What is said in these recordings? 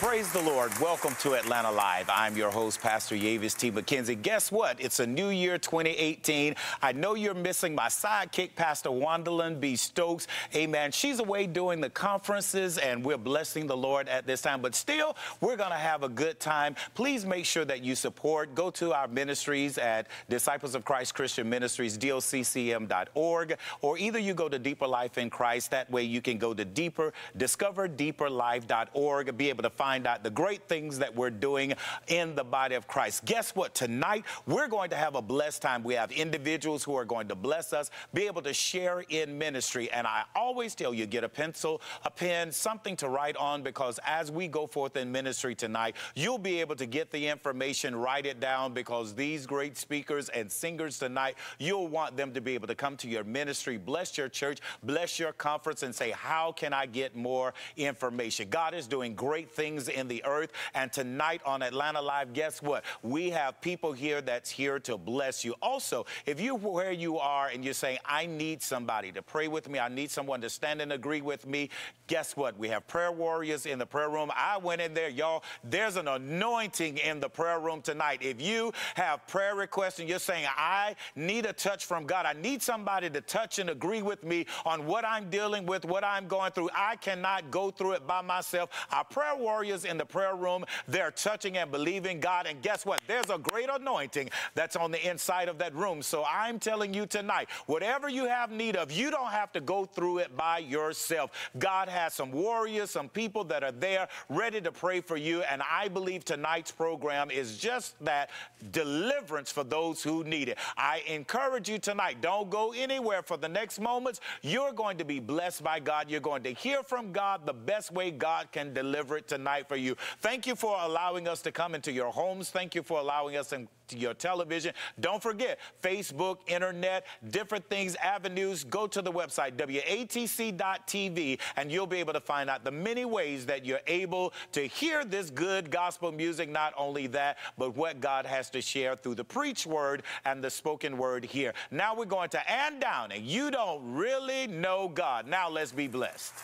Praise the Lord. Welcome to Atlanta Live. I'm your host, Pastor Yavis T. McKenzie. Guess what? It's a new year, 2018. I know you're missing my sidekick, Pastor Wandalyn B. Stokes. Amen. She's away doing the conferences, and we're blessing the Lord at this time. But still, we're going to have a good time. Please make sure that you support. Go to our ministries at Disciples of Christ Christian Ministries, DOCCM.org, or either you go to Deeper Life in Christ. That way you can go to deeper, discoverdeeperlife.org, be able to find out the great things that we're doing in the body of Christ. Guess what? Tonight, we're going to have a blessed time. We have individuals who are going to bless us, be able to share in ministry. And I always tell you, get a pencil, a pen, something to write on, because as we go forth in ministry tonight, you'll be able to get the information, write it down, because these great speakers and singers tonight, you'll want them to be able to come to your ministry, bless your church, bless your conference, and say, How can I get more information? God is doing great things in the earth. And tonight on Atlanta Live, guess what? We have people here that's here to bless you. Also, if you're where you are and you're saying, I need somebody to pray with me, I need someone to stand and agree with me, guess what? We have prayer warriors in the prayer room. I went in there, y'all. There's an anointing in the prayer room tonight. If you have prayer requests and you're saying, I need a touch from God, I need somebody to touch and agree with me on what I'm dealing with, what I'm going through, I cannot go through it by myself. Our prayer warriors in the prayer room. They're touching and believing God. And guess what? There's a great anointing that's on the inside of that room. So I'm telling you tonight, whatever you have need of, you don't have to go through it by yourself. God has some warriors, some people that are there ready to pray for you. And I believe tonight's program is just that deliverance for those who need it. I encourage you tonight, don't go anywhere for the next moments. You're going to be blessed by God. You're going to hear from God the best way God can deliver it tonight for you. Thank you for allowing us to come into your homes. Thank you for allowing us into your television. Don't forget Facebook, internet, different things, avenues. Go to the website, WATC.tv, and you'll be able to find out the many ways that you're able to hear this good gospel music. Not only that, but what God has to share through the preach word and the spoken word here. Now we're going to and down, and you don't really know God. Now let's be blessed.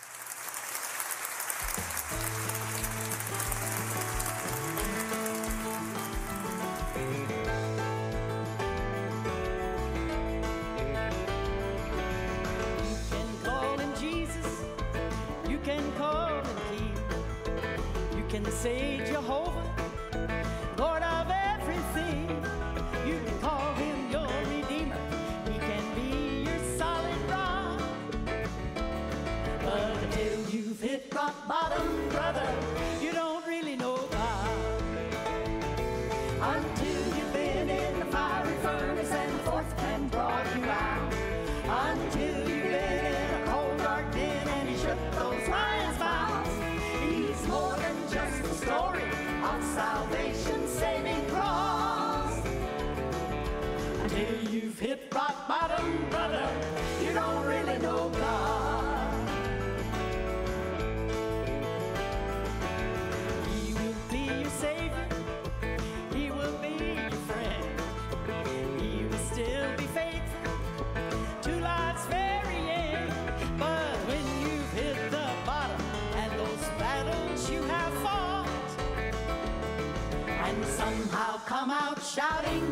Say shouting,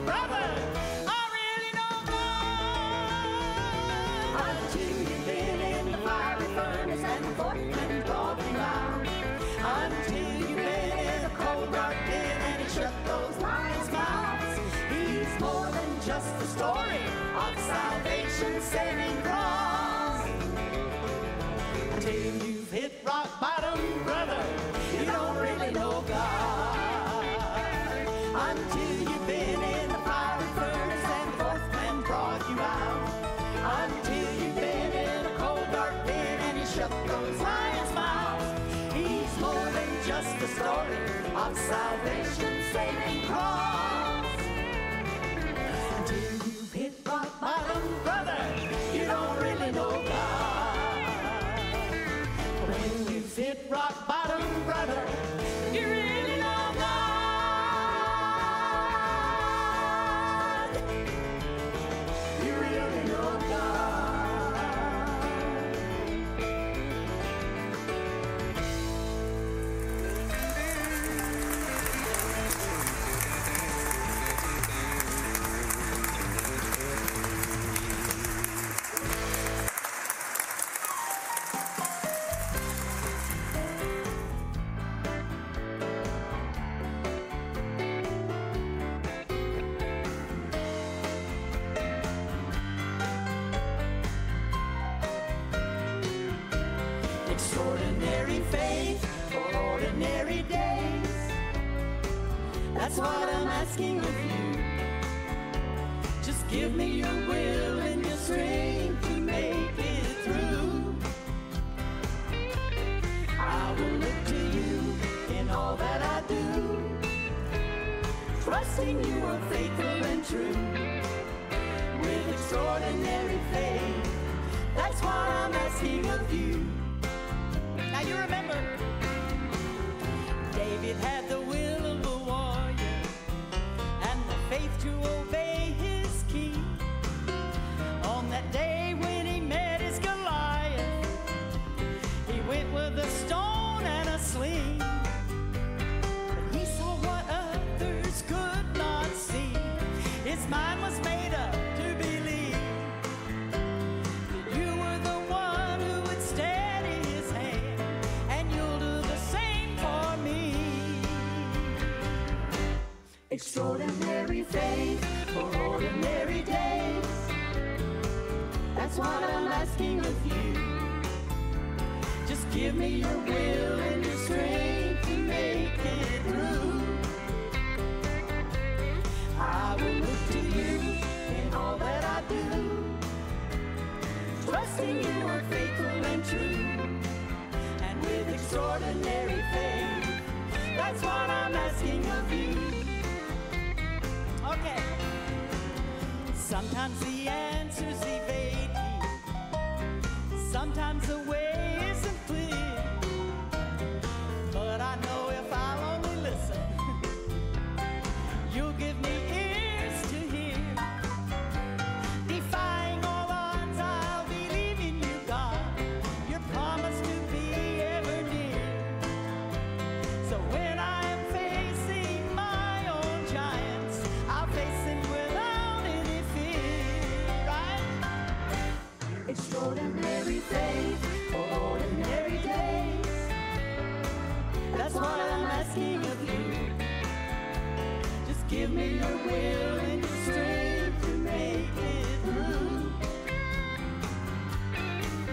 give me your will and your strength to make it through.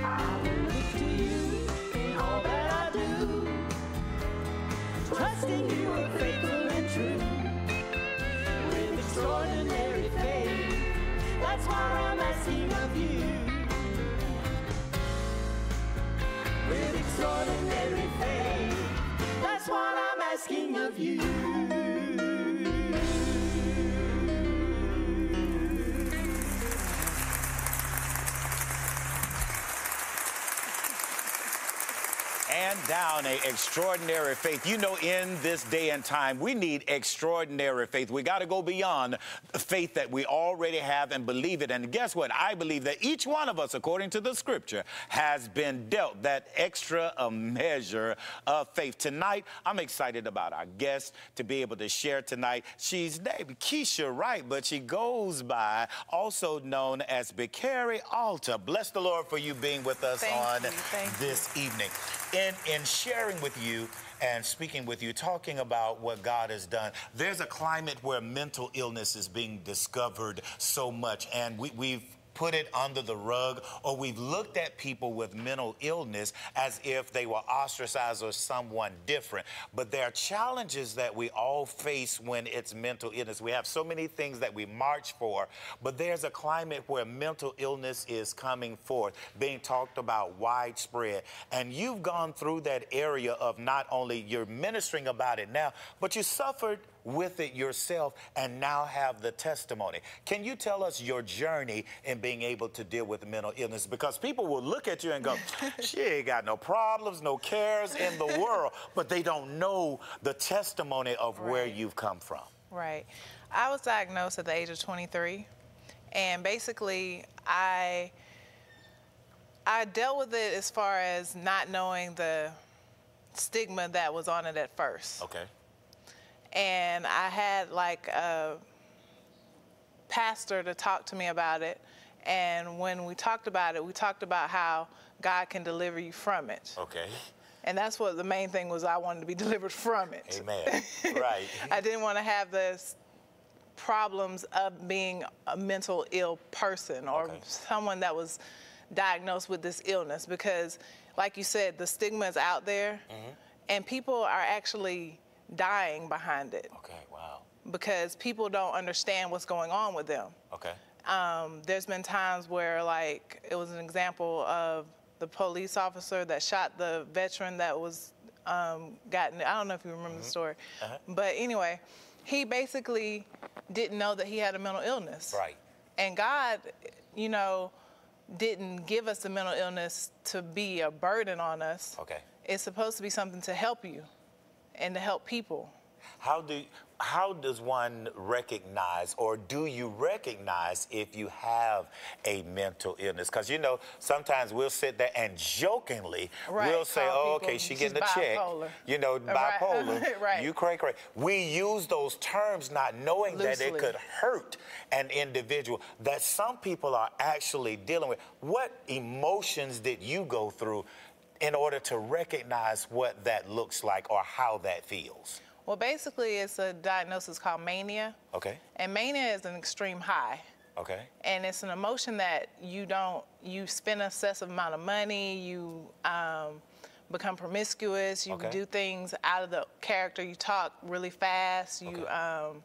I will look to you in all that I do. Trusting you are faithful and true. With extraordinary faith, that's what I'm asking of you. With extraordinary faith, that's what I'm asking of you. Down a extraordinary faith. You know, in this day and time, we need extraordinary faith. We got to go beyond the faith that we already have and believe it. And guess what? I believe that each one of us, according to the scripture, has been dealt that extra a measure of faith. Tonight, I'm excited about our guest to be able to share tonight. She's named Keisha Wright, but she goes by also known as Bicchiere Alta. Bless the Lord for you being with us Thank on you, this evening. In, in sharing with you and speaking with you, talking about what God has done, there's a climate where mental illness is being discovered so much. And we, we've put it under the rug or we've looked at people with mental illness as if they were ostracized or someone different. But there are challenges that we all face when it's mental illness. We have so many things that we march for, but there's a climate where mental illness is coming forth, being talked about widespread. And you've gone through that area of not only you're ministering about it now, but you suffered with it yourself and now have the testimony. Can you tell us your journey in being able to deal with mental illness? Because people will look at you and go, she ain't got no problems, no cares in the world, but they don't know the testimony of where you've come from. Right. I was diagnosed at the age of 23, and basically, I I dealt with it as far as not knowing the stigma that was on it at first. Okay. And I had like a pastor to talk to me about it. And when we talked about it, we talked about how God can deliver you from it. Okay. And that's what the main thing was I wanted to be delivered from it. Amen. right. I didn't want to have the problems of being a mental ill person or Okay. someone that was diagnosed with this illness because, like you said, the stigma is out there Mm-hmm. and people are actually dying behind it Okay. Wow. because people don't understand what's going on with them. Okay. Um, there's been times where, like, it was an example of the police officer that shot the veteran that was um, gotten. I don't know if you remember the story, Uh-huh. but anyway, he basically didn't know that he had a mental illness. Right. And God, you know, didn't give us the mental illness to be a burden on us. Okay. It's supposed to be something to help you and to help people. How do how does one recognize or do you recognize if you have a mental illness? Because you know, sometimes we'll sit there and jokingly Right, we'll say, call Oh, people, okay, she she's getting a check. You know, bipolar. right. You cray cray. We use those terms not knowing that it could hurt an individual that some people are actually dealing with. What emotions did you go through in order to recognize what that looks like or how that feels? Well, basically, it's a diagnosis called mania. Okay. And mania is an extreme high. Okay. And it's an emotion that you don't, you spend an excessive amount of money, you um, become promiscuous, you Okay. do things out of the character, you talk really fast, you, Okay. um,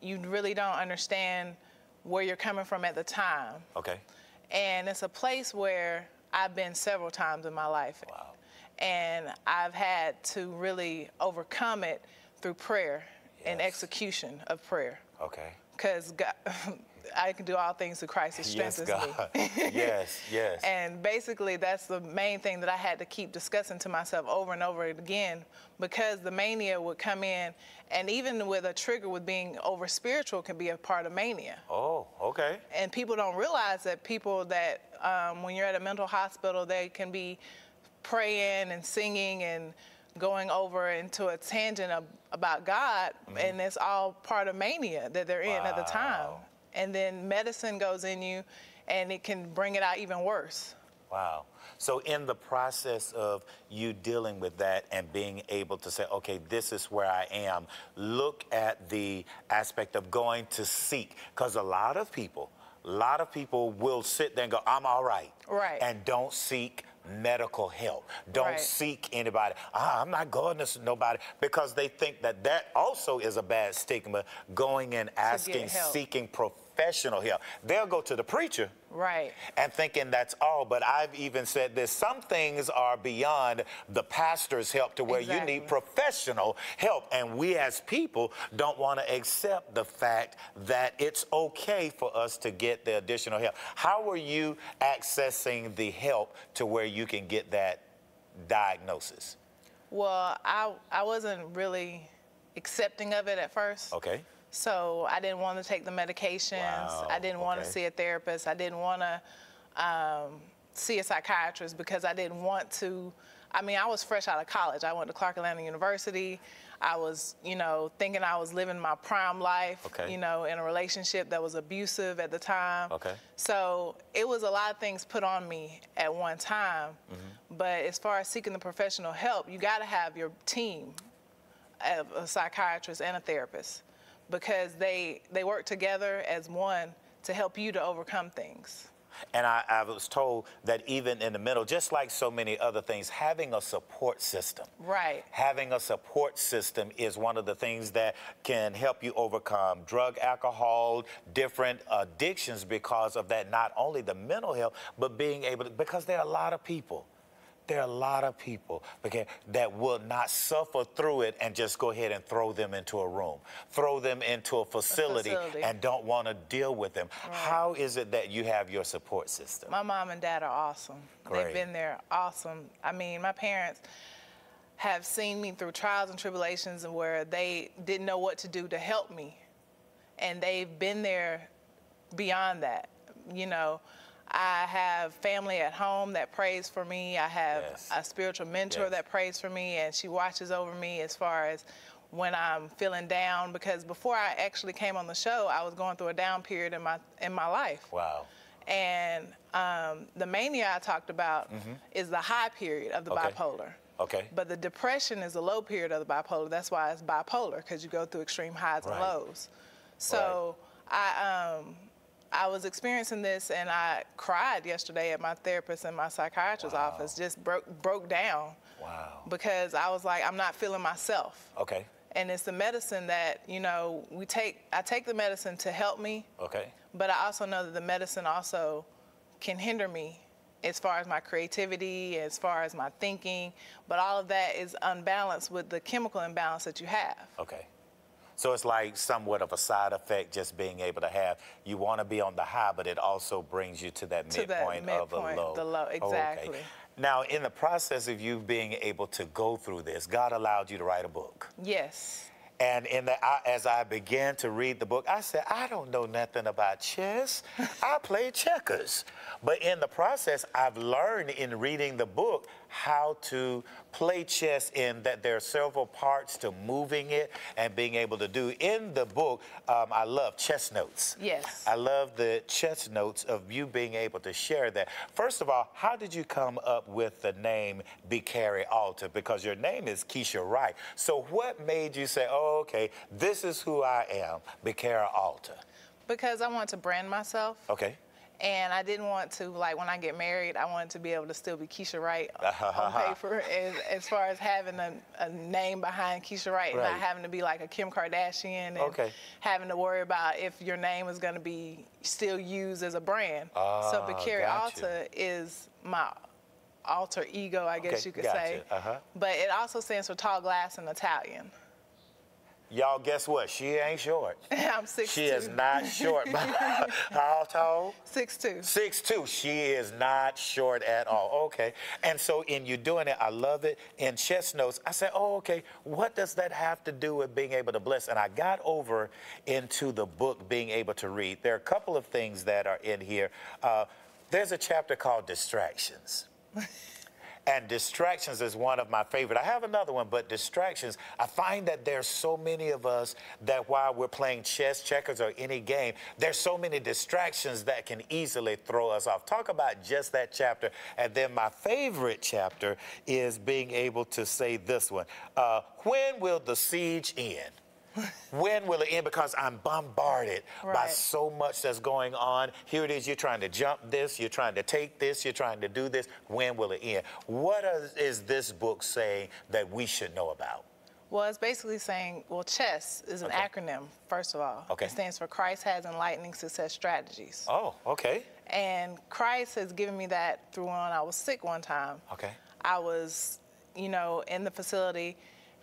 you really don't understand where you're coming from at the time. Okay. And it's a place where I've been several times in my life. Wow. And I've had to really overcome it through prayer and execution of prayer. Okay. Because I can do all things through Christ who Yes, strengthens God. me. yes, yes. And basically, that's the main thing that I had to keep discussing to myself over and over again because the mania would come in, and even with a trigger with being over spiritual can be a part of mania. oh, okay. And people don't realize that people that, um, when you're at a mental hospital, they can be praying and singing and going over into a tangent of, about God, and it's all part of mania that they're in at the time. And then medicine goes in you, and it can bring it out even worse. Wow. So, in the process of you dealing with that and being able to say, okay, this is where I am, look at the aspect of going to seek. Because a lot of people, a lot of people will sit there and go, I'm all right. Right. And don't seek medical help. Don't Right. seek anybody. Ah, I'm not going to nobody because they think that that also is a bad stigma going and asking, seeking professional help. They'll go to the preacher Right. and thinking that's all. But I've even said this some things are beyond the pastor's help to where you need professional help. And we as people don't want to accept the fact that it's okay for us to get the additional help. How are you accessing the help to where you can get that diagnosis? Well, I, I wasn't really accepting of it at first. Okay. So I didn't want to take the medications. Wow, I didn't want to see a therapist. I didn't want to um, see a psychiatrist because I didn't want to. I mean, I was fresh out of college. I went to Clark Atlanta University. I was, you know, thinking I was living my prime life, Okay. you know, in a relationship that was abusive at the time. Okay. So it was a lot of things put on me at one time. Mm-hmm. But as far as seeking the professional help, you got to have your team of a psychiatrist and a therapist because they they work together as one to help you to overcome things. And I, I was told that even in the middle, just like so many other things, having a support system. Right. Having a support system is one of the things that can help you overcome drug, alcohol, different addictions because of that, not only the mental health, but being able to, because there are a lot of people there are a lot of people okay, that will not suffer through it and just go ahead and throw them into a room, throw them into a facility, facility. and don't want to deal with them. How is it that you have your support system? My mom and dad are awesome. Great. They've been there awesome. I mean, my parents have seen me through trials and tribulations and where they didn't know what to do to help me. And they've been there beyond that. You know, I have family at home that prays for me. I have Yes. a spiritual mentor Yes. that prays for me and she watches over me as far as when I'm feeling down because before I actually came on the show, I was going through a down period in my in my life. Wow. And um, the mania I talked about is the high period of the Mm-hmm. Okay. bipolar. Okay. But the depression is the low period of the bipolar. That's why it's bipolar because you go through extreme highs and Right. lows. So I um, I was experiencing this and I cried yesterday at my therapist and my psychiatrist's Wow. office. Just broke broke down Wow. because I was like I'm not feeling myself. Okay. And it's the medicine that you know we take. I take the medicine to help me, Okay. but I also know that the medicine also can hinder me as far as my creativity, as far as my thinking, but all of that is unbalanced with the chemical imbalance that you have. Okay. So it's like somewhat of a side effect just being able to have. You want to be on the high, but it also brings you to that To that midpoint of a midpoint, low. the low, Oh, okay. exactly. Now, in the process of you being able to go through this, God allowed you to write a book. Yes. And in the, I, as I began to read the book, I said, I don't know nothing about chess. I play checkers. But in the process, I've learned in reading the book how to play chess in that there are several parts to moving it and being able to do. In the book, um, I love chess notes. Yes. I love the chess notes of you being able to share that. First of all, how did you come up with the name Carrie Alta? Because your name is Keisha Wright. So what made you say, oh, okay, this is who I am, Carrie Alta? Because I want to brand myself. Okay. And I didn't want to, like, when I get married, I wanted to be able to still be Keisha Wright on paper, as, as far as having a, a name behind Keisha Wright, and Right. not having to be like a Kim Kardashian and Okay. having to worry about if your name is going to be still used as a brand. so Ah, Bicchiere. Alta is my alter ego, I guess Okay, you could gotcha. say. Uh-huh. But it also stands for tall glass in Italian. Y'all, guess what? She ain't short. I'm 6'2". She is not short. How tall? 6'2". Six two. She is not short at all. Okay. And so in you doing it, I love it. In chess notes, I said, oh, okay, what does that have to do with being able to bless? And I got over into the book being able to read. There are a couple of things that are in here. Uh, there's a chapter called distractions. And distractions is one of my favorite. I have another one, but distractions, I find that there's so many of us that while we're playing chess, checkers, or any game, there's so many distractions that can easily throw us off. Talk about just that chapter. And then my favorite chapter is being able to say this one. Uh, when will the siege end? When will it end? Because I'm bombarded by so much that's going on. Here it is, you're trying to jump this, you're trying to take this, you're trying to do this. When will it end? What is, is this book saying that we should know about? Well, it's basically saying, well, CHESS is an Okay. acronym, first of all. Okay. It stands for Christ Has Enlightening Success Strategies. Oh, okay. And Christ has given me that through when I was sick one time. Okay. I was, you know, in the facility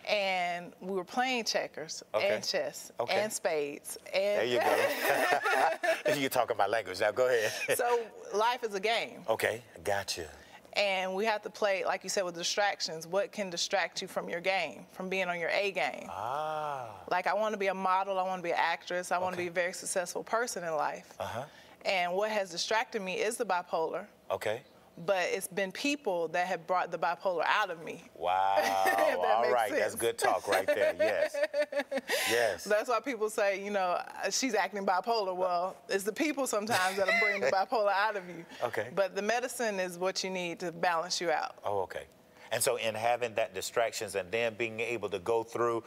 and we were playing checkers Okay. and chess Okay. and spades. There And you go. you talking my language now. Go ahead. so life is a game. okay, gotcha. And we have to play, like you said, with distractions. What can distract you from your game, from being on your A game? Ah, Like I want to be a model, I want to be an actress, I want to be a very successful person in life. uh-huh. And what has distracted me is the bipolar, Okay. But it's been people that have brought the bipolar out of me. Wow. All right, right. That's good talk right there. Yes. Yes. That's why people say, you know, uh, she's acting bipolar. Well, it's the people sometimes that are bringing the bipolar out of you. Okay. But the medicine is what you need to balance you out. Oh, okay. And so, in having that distractions and then being able to go through,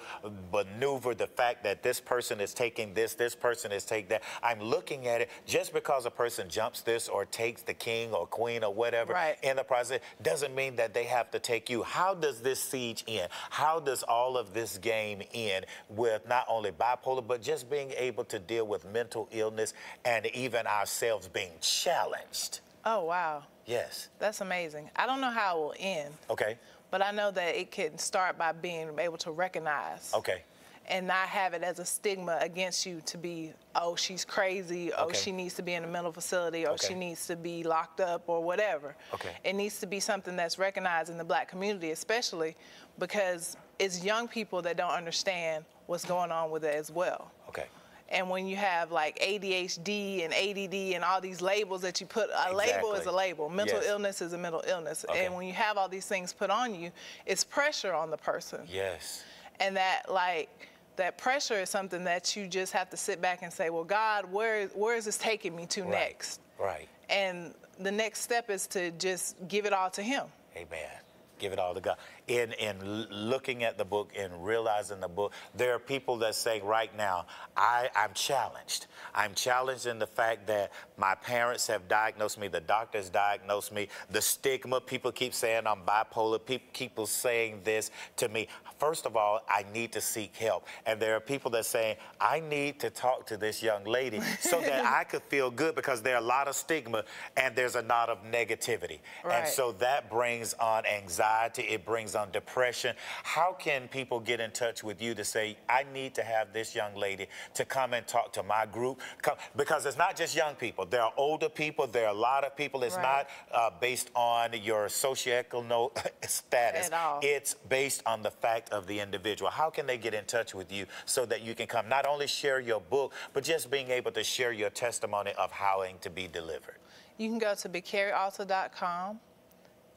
maneuver the fact that this person is taking this, this person is taking that, I'm looking at it just because a person jumps this or takes the king or queen or whatever Right. in the process doesn't mean that they have to take you. How does this siege end? How does all of this game end with not only bipolar, but just being able to deal with mental illness and even ourselves being challenged? Oh, wow. Yes. That's amazing. I don't know how it will end, Okay. but I know that it can start by being able to recognize Okay. and not have it as a stigma against you to be, oh, she's crazy, oh, Okay. she needs to be in a mental facility, or Okay. she needs to be locked up, or whatever. Okay. It needs to be something that's recognized in the black community, especially because it's young people that don't understand what's going on with it as well. Okay. And when you have like ADHD and ADD and all these labels that you put, a label is a label. Mental Yes. illness is a mental illness. Okay. And when you have all these things put on you, it's pressure on the person. Yes. And that like that pressure is something that you just have to sit back and say, well, God, where where is this taking me to Right. next? Right. And the next step is to just give it all to Him. Amen. Give it all to God. In in looking at the book and realizing the book, there are people that say right now, I, I'm challenged. I'm challenged in the fact that my parents have diagnosed me, the doctors diagnosed me, the stigma, people keep saying I'm bipolar, people keep saying this to me. First of all, I need to seek help. And there are people that say, I need to talk to this young lady so that I could feel good because there are a lot of stigma and there's a lot of negativity. And so that brings on anxiety, it brings on depression. How can people get in touch with you to say, I need to have this young lady to come and talk to my group? Come, because it's not just young people, there are older people, there are a lot of people. It's Right. not uh, based on your socioeconomic status, At all. it's based on the fact of the individual. How can they get in touch with you so that you can come not only share your book, but just being able to share your testimony of howing to be delivered? You can go to BicchiereAlta.com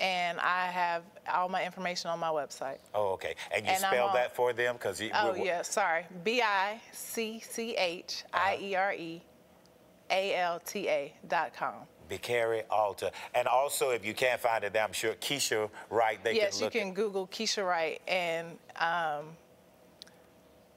and I have all my information on my website. Oh, okay. And you And spell on- that for them? Because Oh, yeah, sorry. B I C C H I E R E A L T A dot com. Bicchiere Alta. And also, if you can't find it there, I'm sure Keisha Wright, they Yes, can you look can Google Keisha Wright and um,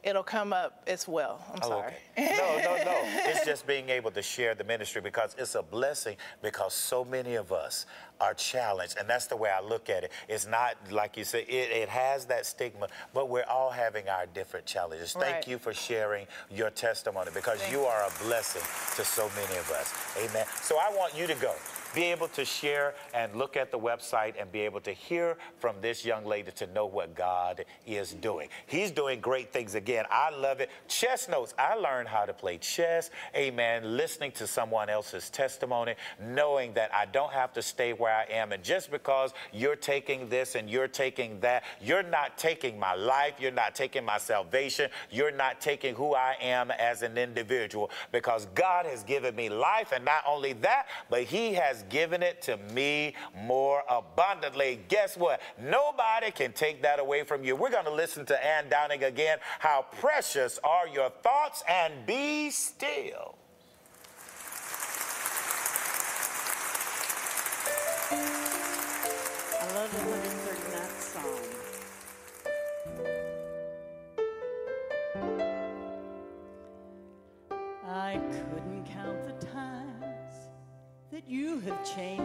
it'll come up as well. I'm Oh, sorry. okay. No, no, no. It's just being able to share the ministry because it's a blessing because so many of us are challenged. And that's the way I look at it. It's not, like you said, it, it has that stigma, but we're all having our different challenges. Thank Right. you for sharing your testimony because Thank you you. are a blessing to so many of us. Amen. So I want you to go. Be able to share and look at the website and be able to hear from this young lady to know what God is doing. He's doing great things again. I love it. Chess notes. I learned how to play chess. Amen. Listening to someone else's testimony, knowing that I don't have to stay where I am. And just because you're taking this and you're taking that, you're not taking my life. You're not taking my salvation. You're not taking who I am as an individual because God has given me life. And not only that, but He has given it to me more abundantly. Guess what? Nobody can take that away from you. We're going to listen to Ann Downing again. How precious are your thoughts and be still. You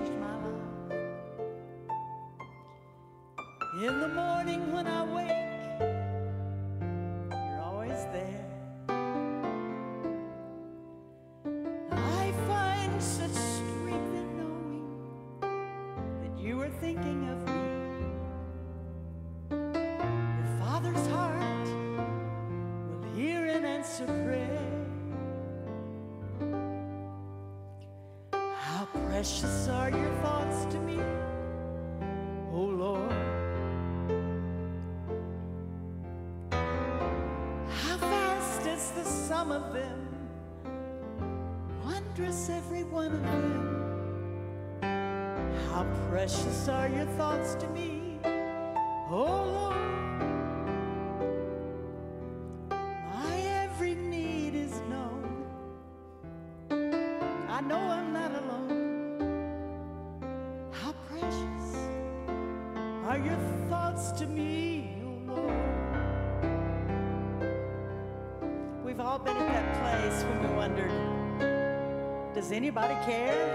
anybody care?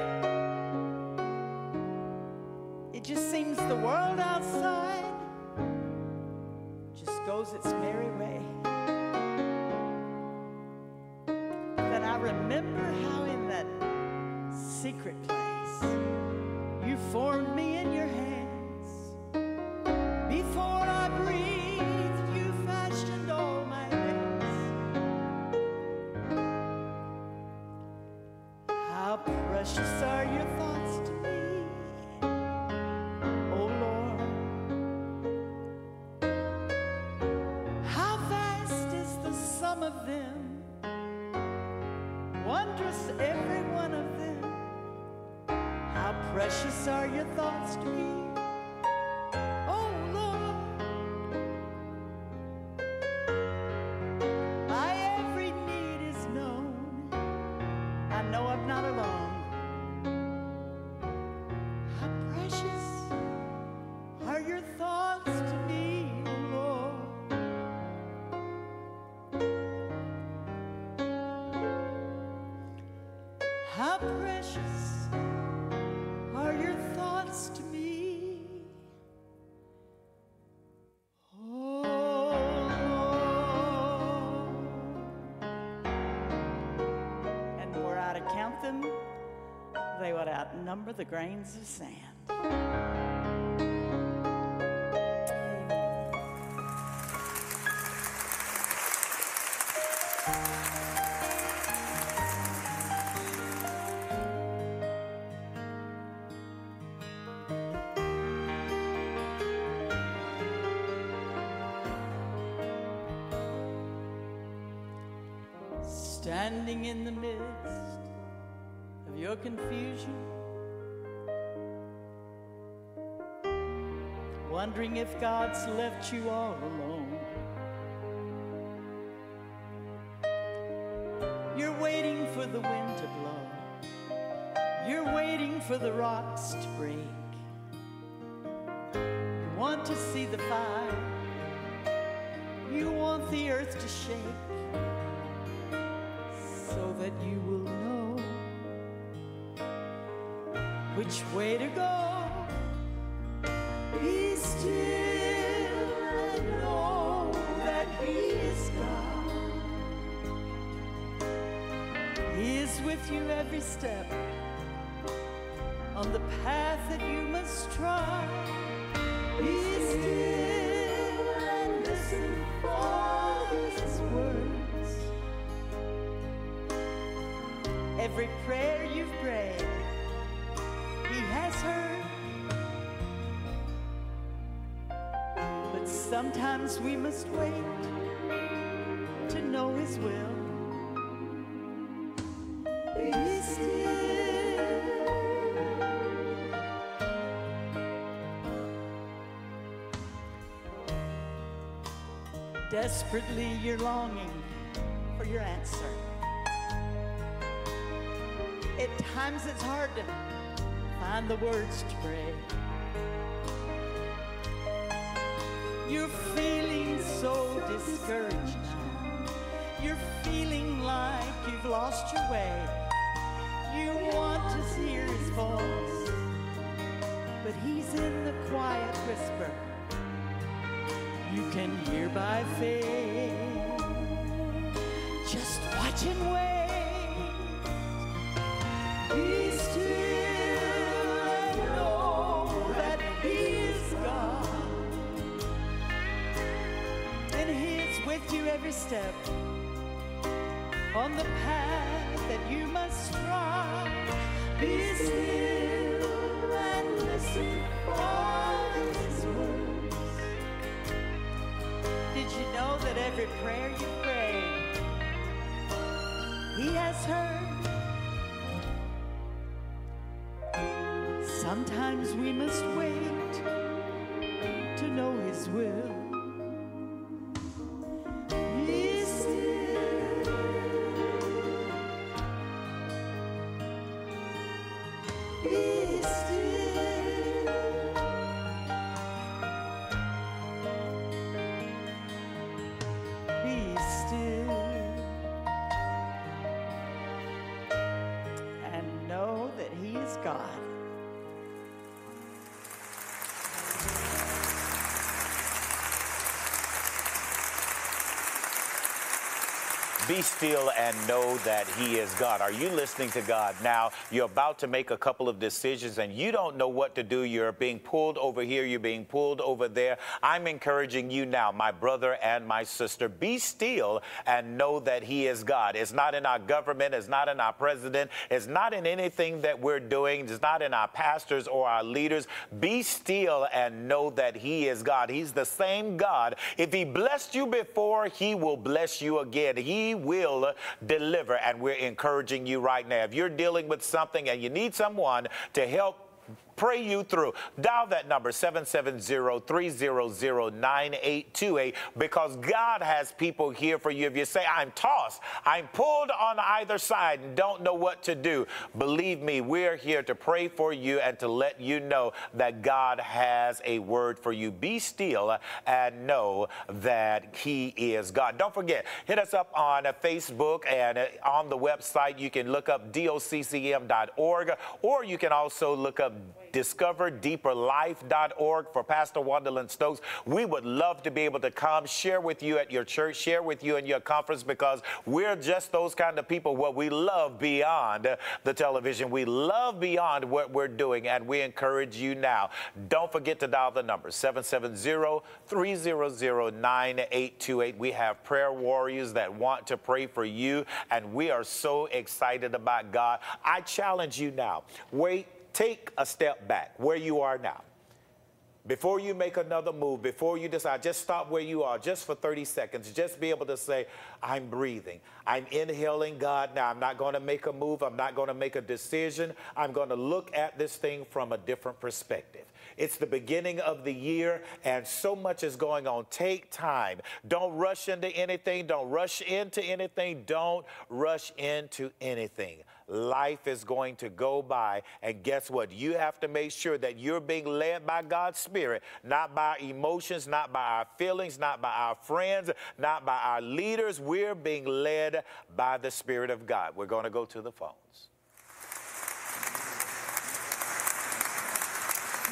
Are your thoughts to outnumber the grains of sand. Standing in the midst of your confusion, wondering if God's left you all alone. You're waiting for the wind to blow. You're waiting for the rocks to break. You want to see the fire. You want the earth to shake so that you will know which way to go. With you every step on the path that you must try. Be still and listen for His words. Every prayer you've prayed, He has heard. But sometimes we must wait to know His will. Desperately, you're longing for your answer. At times, it's hard to find the words to pray. You're feeling so discouraged now. You're feeling like you've lost your way. You want to hear his voice, but he's in the quiet whisper can hear by faith. Just watch and wait. Be still and know that He is God. And He is with you every step on the path that you must try. Be still and listen that every prayer you pray, He has heard? Be still and know that He is God. Are you listening to God now? You're about to make a couple of decisions and you don't know what to do. You're being pulled over here, you're being pulled over there. I'm encouraging you now, my brother and my sister, be still and know that He is God. It's not in our government, it's not in our president, it's not in anything that we're doing, it's not in our pastors or our leaders. Be still and know that He is God. He's the same God. If He blessed you before, He will bless you again. He will deliver. And we're encouraging you right now. If you're dealing with something and you need someone to help pray you through. Dial that number 770-300-9828 because God has people here for you. If you say, I'm tossed, I'm pulled on either side and don't know what to do, believe me, we're here to pray for you and to let you know that God has a word for you. Be still and know that He is God. Don't forget, hit us up on Facebook and on the website. You can look up doccm.org or you can also look up discoverdeeperlife.org for Pastor Wonderland Stokes. We would love to be able to come share with you at your church, share with you in your conference because we're just those kind of people what we love beyond the television. We love beyond what we're doing and we encourage you now. Don't forget to dial the number 770-300-9828. We have prayer warriors that want to pray for you and we are so excited about God. I challenge you now. Wait take a step back where you are now. Before you make another move, before you decide, just stop where you are just for 30 seconds. Just be able to say, I'm breathing. I'm inhaling God now. I'm not going to make a move. I'm not going to make a decision. I'm going to look at this thing from a different perspective. It's the beginning of the year, and so much is going on. Take time. Don't rush into anything. Don't rush into anything. Don't rush into anything life is going to go by. And guess what? You have to make sure that you're being led by God's Spirit, not by emotions, not by our feelings, not by our friends, not by our leaders. We're being led by the Spirit of God. We're going to go to the phones.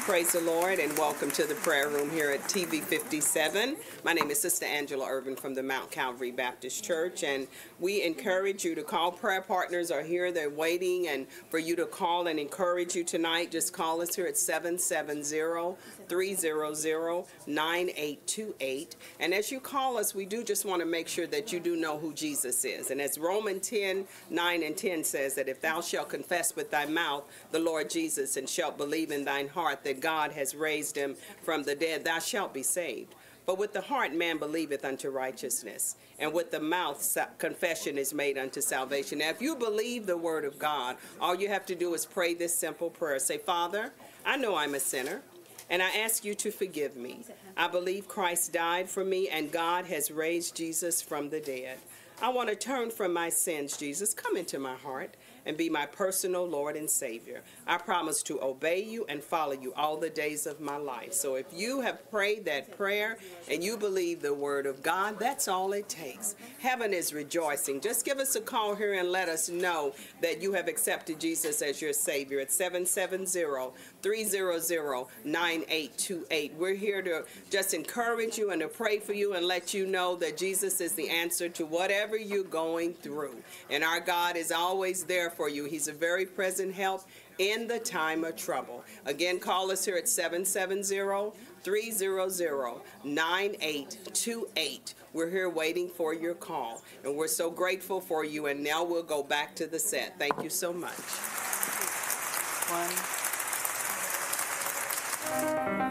Praise the Lord and welcome to the prayer room here at TV 57. My name is Sister Angela Irvin from the Mount Calvary Baptist Church, and we encourage you to call. Prayer partners are here, they're waiting, and for you to call and encourage you tonight, just call us here at 770 300 9828. And as you call us, we do just want to make sure that you do know who Jesus is. And as Romans 10 9 and 10 says, that if thou shalt confess with thy mouth the Lord Jesus and shalt believe in thine heart that God has raised him from the dead, thou shalt be saved. But with the heart man believeth unto righteousness, and with the mouth confession is made unto salvation. Now, if you believe the word of God, all you have to do is pray this simple prayer. Say, Father, I know I'm a sinner, and I ask you to forgive me. I believe Christ died for me, and God has raised Jesus from the dead. I want to turn from my sins, Jesus. Come into my heart and be my personal Lord and Savior. I promise to obey you and follow you all the days of my life. So if you have prayed that prayer and you believe the word of God, that's all it takes. Heaven is rejoicing. Just give us a call here and let us know that you have accepted Jesus as your Savior at 770-300-9828. We're here to just encourage you and to pray for you and let you know that Jesus is the answer to whatever you're going through. And our God is always there for you. He's a very present help in the time of trouble. Again, call us here at 770-300-9828. We're here waiting for your call. And we're so grateful for you. And now we'll go back to the set. Thank you so much. One.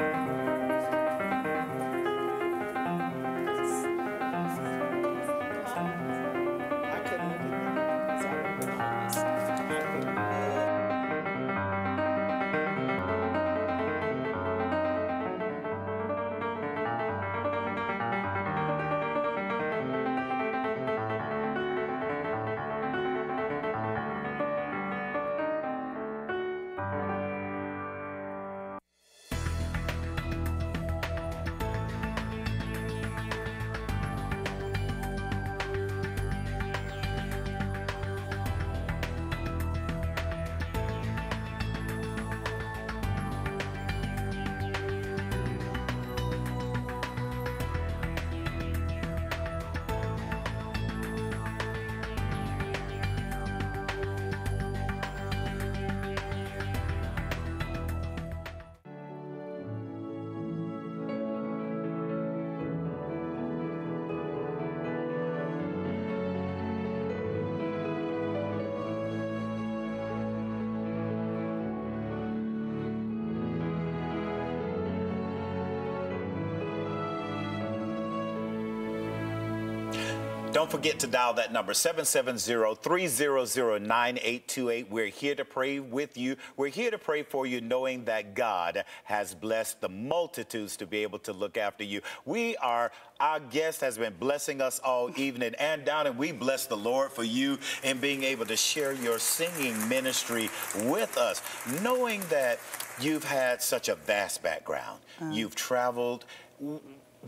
Forget to dial that number 770-300-9828. We're here to pray with you. We're here to pray for you knowing that God has blessed the multitudes to be able to look after you. We are our guest has been blessing us all evening and down, and we bless the Lord for you and being able to share your singing ministry with us, knowing that you've had such a vast background. Uh. You've traveled.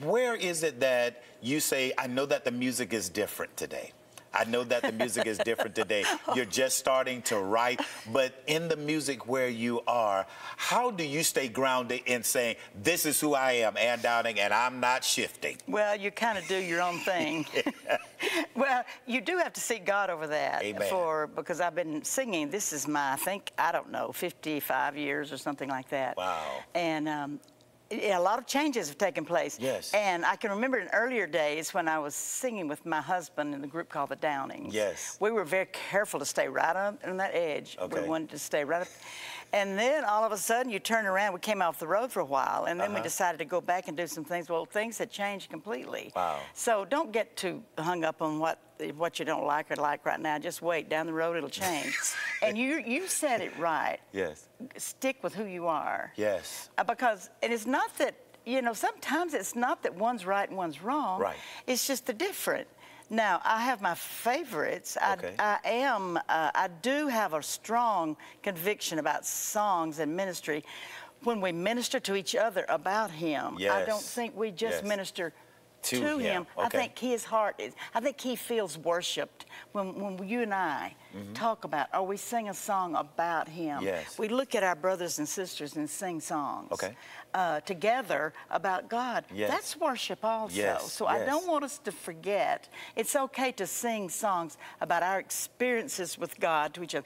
Where is it that you say, I know that the music is different today? I know that the music is different today. You're just starting to write, but in the music where you are, how do you stay grounded in saying, This is who I am, Ann Downing, and I'm not shifting? Well, you kind of do your own thing. well, you do have to seek God over that. Amen. For because I've been singing. This is my, I think, I don't know, 55 years or something like that. Wow. And um, yeah, a lot of changes have taken place. Yes. And I can remember in earlier days when I was singing with my husband in the group called the Downings. Yes. We were very careful to stay right on, on that edge. Okay. We wanted to stay right up. And then all of a sudden you turn around, we came off the road for a while, and then we Uh-huh. decided to go back and do some things. Well, things had changed completely. Wow. So don't get too hung up on what what you don't like or like right now. Just wait. Down the road it'll change. and you you said it right. Yes. Stick with who you are. Yes. Uh, because and it's not that you know sometimes it's not that one's right and one's wrong Right. it's just the different now i have my favorites Okay. I, I am uh, i do have a strong conviction about songs and ministry when we minister to each other about him i don't think we just Yes. minister To to, him. him, I think his heart is. I think he feels worshipped when, when you and I talk about, or we sing a song about him. Mm-hmm. Yes. We look at our brothers and sisters and sing songs Okay. Uh, together about God. Yes. That's worship also. Yes, So I don't want us to forget. It's okay to sing songs about our experiences with God to each other.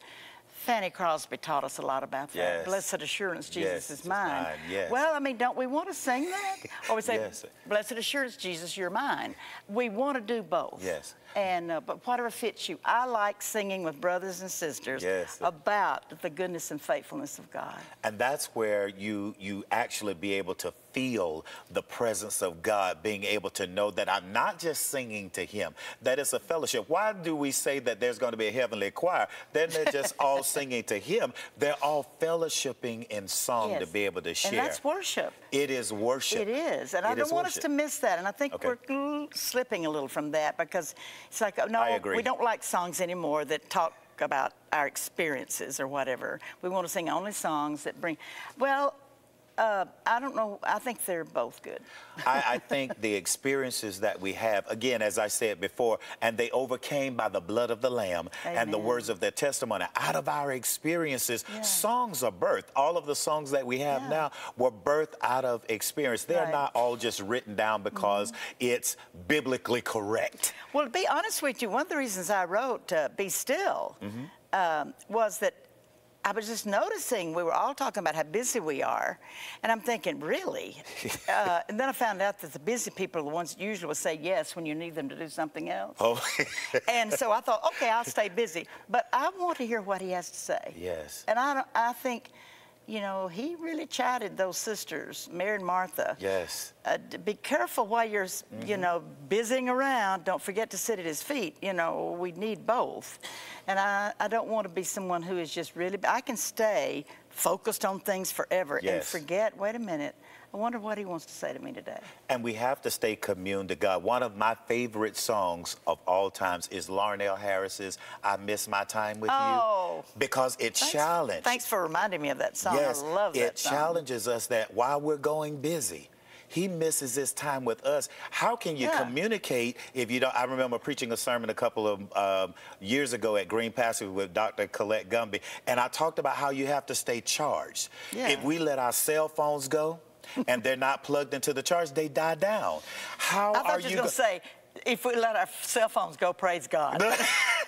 Fanny Crosby taught us a lot about that. Yes. Blessed assurance, Jesus Yes, is mine. mine, yes. Well, I mean, don't we want to sing that? Or we say, Yes. Blessed assurance, Jesus, you're mine. We want to do both. Yes. And uh, but whatever fits you. I like singing with brothers and sisters Yes. about the goodness and faithfulness of God. And that's where you you actually be able to feel the presence of God, being able to know that I'm not just singing to Him, that it's a fellowship. Why do we say that there's going to be a heavenly choir? Then they're just all singing to Him. They're all fellowshipping in song to be able to share. And that's worship. It is worship. It is, and I don't want worship. us to miss that. And I think Okay. we're slipping a little from that because it's like, oh, no, I agree. we don't like songs anymore that talk about our experiences or whatever. We want to sing only songs that bring. Well, uh, I don't know. I think they're both good. I, I think the experiences that we have, again, as I said before, and they overcame by the blood of the Lamb and the words of their testimony. Out of our experiences, Yeah. songs are birthed. All of the songs that we have Yeah. now were birthed out of experience. They're Right. Not all just written down because it's biblically correct. Well, to be honest with you, one of the reasons I wrote uh, Be Still Mm-hmm. um, was that I was just noticing we were all talking about how busy we are. And I'm thinking, really? uh, and then I found out that the busy people are the ones that usually will say yes when you need them to do something else. Oh, And so I thought, okay, I'll stay busy. But I want to hear what he has to say. yes. And I, don't, I think, you know, he really chided those sisters, Mary and Martha. Yes. Uh, be careful while you're, s you know, busying around. Don't forget to sit at his feet. You know, we need both. And I, I don't want to be someone who is just really, I can stay focused on things forever and forget, wait a minute, I wonder what he wants to say to me today. And we have to stay communed to God. One of my favorite songs of all times is Larnelle Harris's I Miss My Time with Oh. You. Because it Thanks- challenged. Thanks for reminding me of that song. Yes, I love it that song. challenges us that while we're going busy, he misses his time with us. How can you Yeah. communicate if you don't? I remember preaching a sermon a couple of um, years ago at Green Pasture with Dr. Colette Gumby, and I talked about how you have to stay charged. Yeah. If we let our cell phones go and they're not plugged into the charge, they die down. How I thought are you you going to say, if we let our cell phones go, praise God.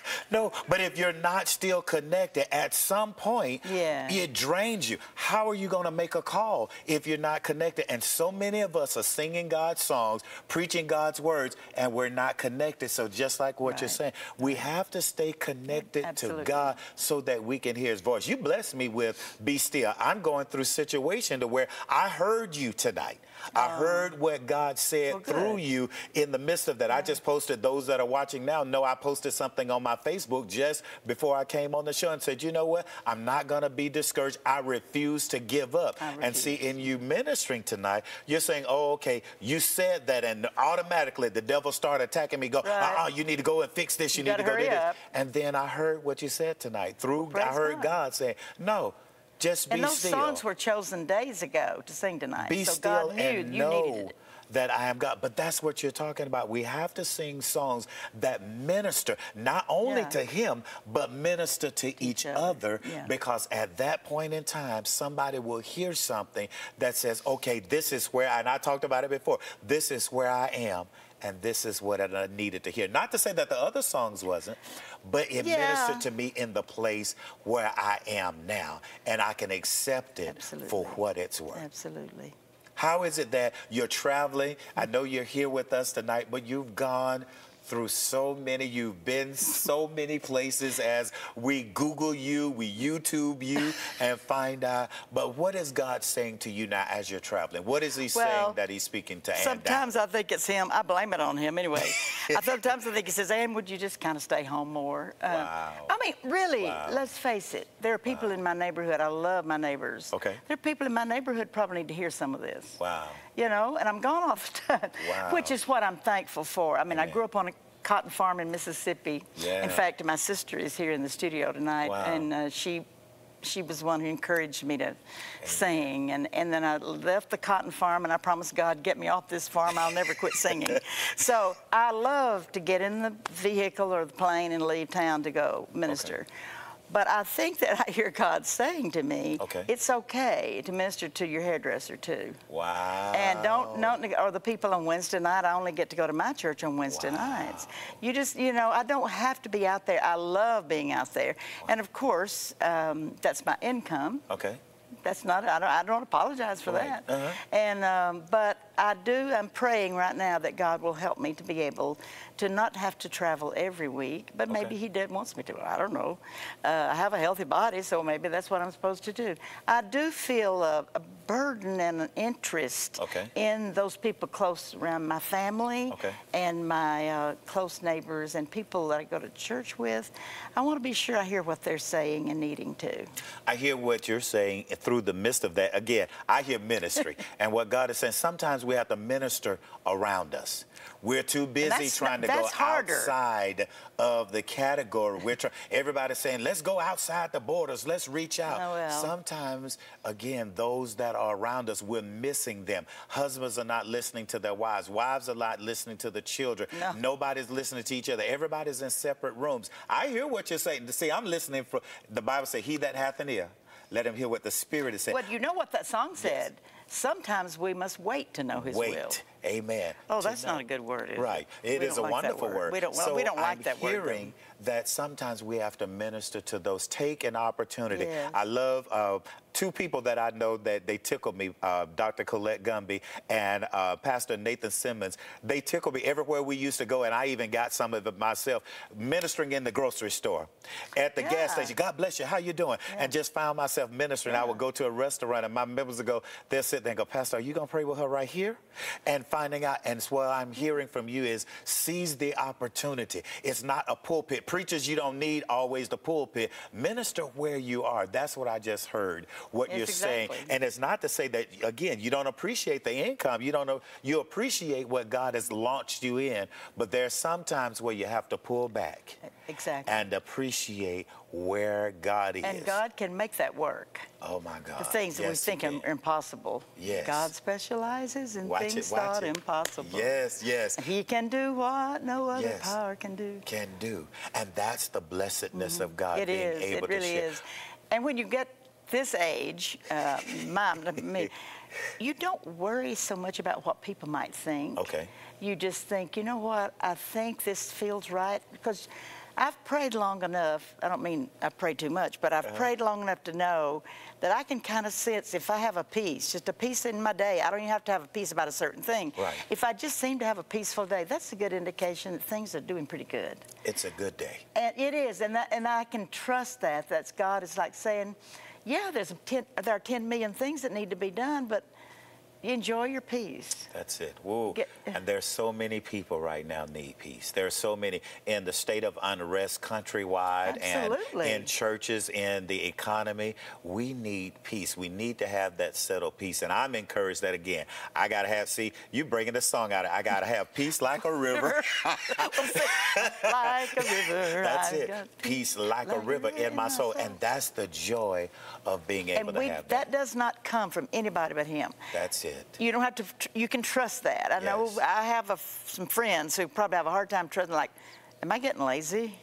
No, but if you're not still connected, at some point, Yeah. it drains you. How are you going to make a call if you're not connected? And so many of us are singing God's songs, preaching God's words, and we're not connected. So just like what you're saying, we have to stay connected to God so that we can hear His voice. You blessed me with "Be Still." I'm going through a situation to where I heard you tonight. I heard what God said. Well, through you in the midst of that. I just posted, those that are watching now know I posted something on my Facebook just before I came on the show and said, you know what? I'm not going to be discouraged. I refuse to give up. And see, in you ministering tonight, you're saying, oh, okay, you said that, and automatically the devil started attacking me. Go, Right. uh-uh, you need to go and fix this. You, You need to go do hurry this. up. And then I heard what you said tonight. Through, I heard God. God saying, no, just be And those still. songs were chosen days ago to sing tonight. Be so still God knew and you know needed it. that I am God. But that's what you're talking about. We have to sing songs that minister not only Yeah. to Him, but minister to each, Each other. other. Yeah. Because at that point in time, somebody will hear something that says, okay, this is where, and I talked about it before, this is where I am. And this is what I needed to hear. Not to say that the other songs wasn't, but it Yeah. ministered to me in the place where I am now. And I can accept it for what it's worth. Absolutely. How is it that you're traveling? I know you're here with us tonight, but you've gone through so many, you've been so many places as we Google you, we YouTube you, and find out. But what is God saying to you now as you're traveling? What is He saying that He's speaking to Ann Sometimes? I think it's him. I blame it on him anyway. I sometimes I think he says, Ann, would you just kind of stay home more? Uh, Wow. I mean, really, Wow. let's face it. There are people in my neighborhood. I love my neighbors. Okay. There are people in my neighborhood probably need to hear some of this. Wow. You know, and I'm gone all the time, Wow. which is what I'm thankful for. I mean, I grew up on a cotton farm in Mississippi. Yeah. In fact, my sister is here in the studio tonight, Wow. and uh, she she was the one who encouraged me to sing. And, and then I left the cotton farm, and I promised God, get me off this farm. I'll never quit singing. so I love to get in the vehicle or the plane and leave town to go minister. But I think that I hear God saying to me, Okay. it's okay to minister to your hairdresser too. Wow. And don't, don't, or the people on Wednesday night, I only get to go to my church on Wednesday Wow. nights. You just, you know, I don't have to be out there. I love being out there. And of course, um, that's my income. Okay. That's not, I don't, I don't apologize for Right. that. Uh-huh. And, um, but I do, I'm praying right now that God will help me to be able to not have to travel every week, but maybe He did wants me to. I don't know. Uh, I have a healthy body, so maybe that's what I'm supposed to do. I do feel a, a burden and an interest Okay. in those people close around my family Okay. and my uh, close neighbors and people that I go to church with. I want to be sure I hear what they're saying and needing to. I hear what you're saying through the midst of that. Again, I hear ministry. and what God is saying, sometimes we have to minister around us. We're too busy trying to go harder. outside of the category. We're trying, everybody's saying, let's go outside the borders, let's reach out. Oh, well. Sometimes, again, those that are around us, we're missing them. Husbands are not listening to their wives, wives are not listening to the children. No. Nobody's listening to each other. Everybody's in separate rooms. I hear what you're saying. To see, I'm listening for the Bible says, He that hath an ear, let him hear what the Spirit is saying. Well, you know what that song said? Sometimes we must wait to know His Wait. will. Amen. Oh, that's know. not a good word, is? Right. It We is a like wonderful word. We don't, well, so we don't like I'm that word. That sometimes we have to minister to those. Take an opportunity. Yes. I love uh, two people that I know that they tickle me, uh, Dr. Colette Gumby and uh, Pastor Nathan Simmons. They tickle me everywhere we used to go, and I even got some of it myself, ministering in the grocery store, at the Yeah. gas station. God bless you. How you doing? And just found myself ministering. I would go to a restaurant, and my members would go, they'll sit there and go, Pastor, are you going to pray with her right here? And finding out, and what I'm hearing from you is seize the opportunity. It's not a pulpit. Preachers, you don't need always the pulpit. Minister where you are. That's what I just heard, what Yes, you're saying. And it's not to say that, again, you don't appreciate the income. You don't know, you appreciate what God has launched you in, but there's sometimes where you have to pull back Exactly. and appreciate where God is. And God can make that work. Oh my God. The things that we think are impossible. Yes. God specializes in Watch things it, watch thought it. impossible. Yes, yes. He can do what no other Yes. power can do. Can do. And that's the blessedness of God. It being is. able It really to share. is. And when you get this age, uh, mom, me, you don't worry so much about what people might think. Okay. You just think, you know what? I think this feels right because I've prayed long enough. I don't mean I've prayed too much, but Uh-huh. I've prayed long enough to know that I can kind of sense if I have a peace, just a peace in my day. I don't even have to have a peace about a certain thing. Right. If I just seem to have a peaceful day, that's a good indication that things are doing pretty good. It's a good day. And it is, and that, and I can trust that. That's God is like saying, yeah, there's 10, there are 10 million things that need to be done, but enjoy your peace. That's it. Woo. Get- eh. and there's so many people right now need peace. There are so many in the state of unrest countrywide Absolutely. and in churches, in the economy. We need peace. We need to have that settled peace. And I'm encouraged that again. I gotta have. See, you bringing the song out. I gotta have peace like a river. like a river. That's it. Peace like a like a river in my soul. And that's the joy of being able And to we, have that does not come from anybody but him. That's it. You don't have to, you can trust that. I know I have a, some friends who probably have a hard time trusting, like, am I getting lazy?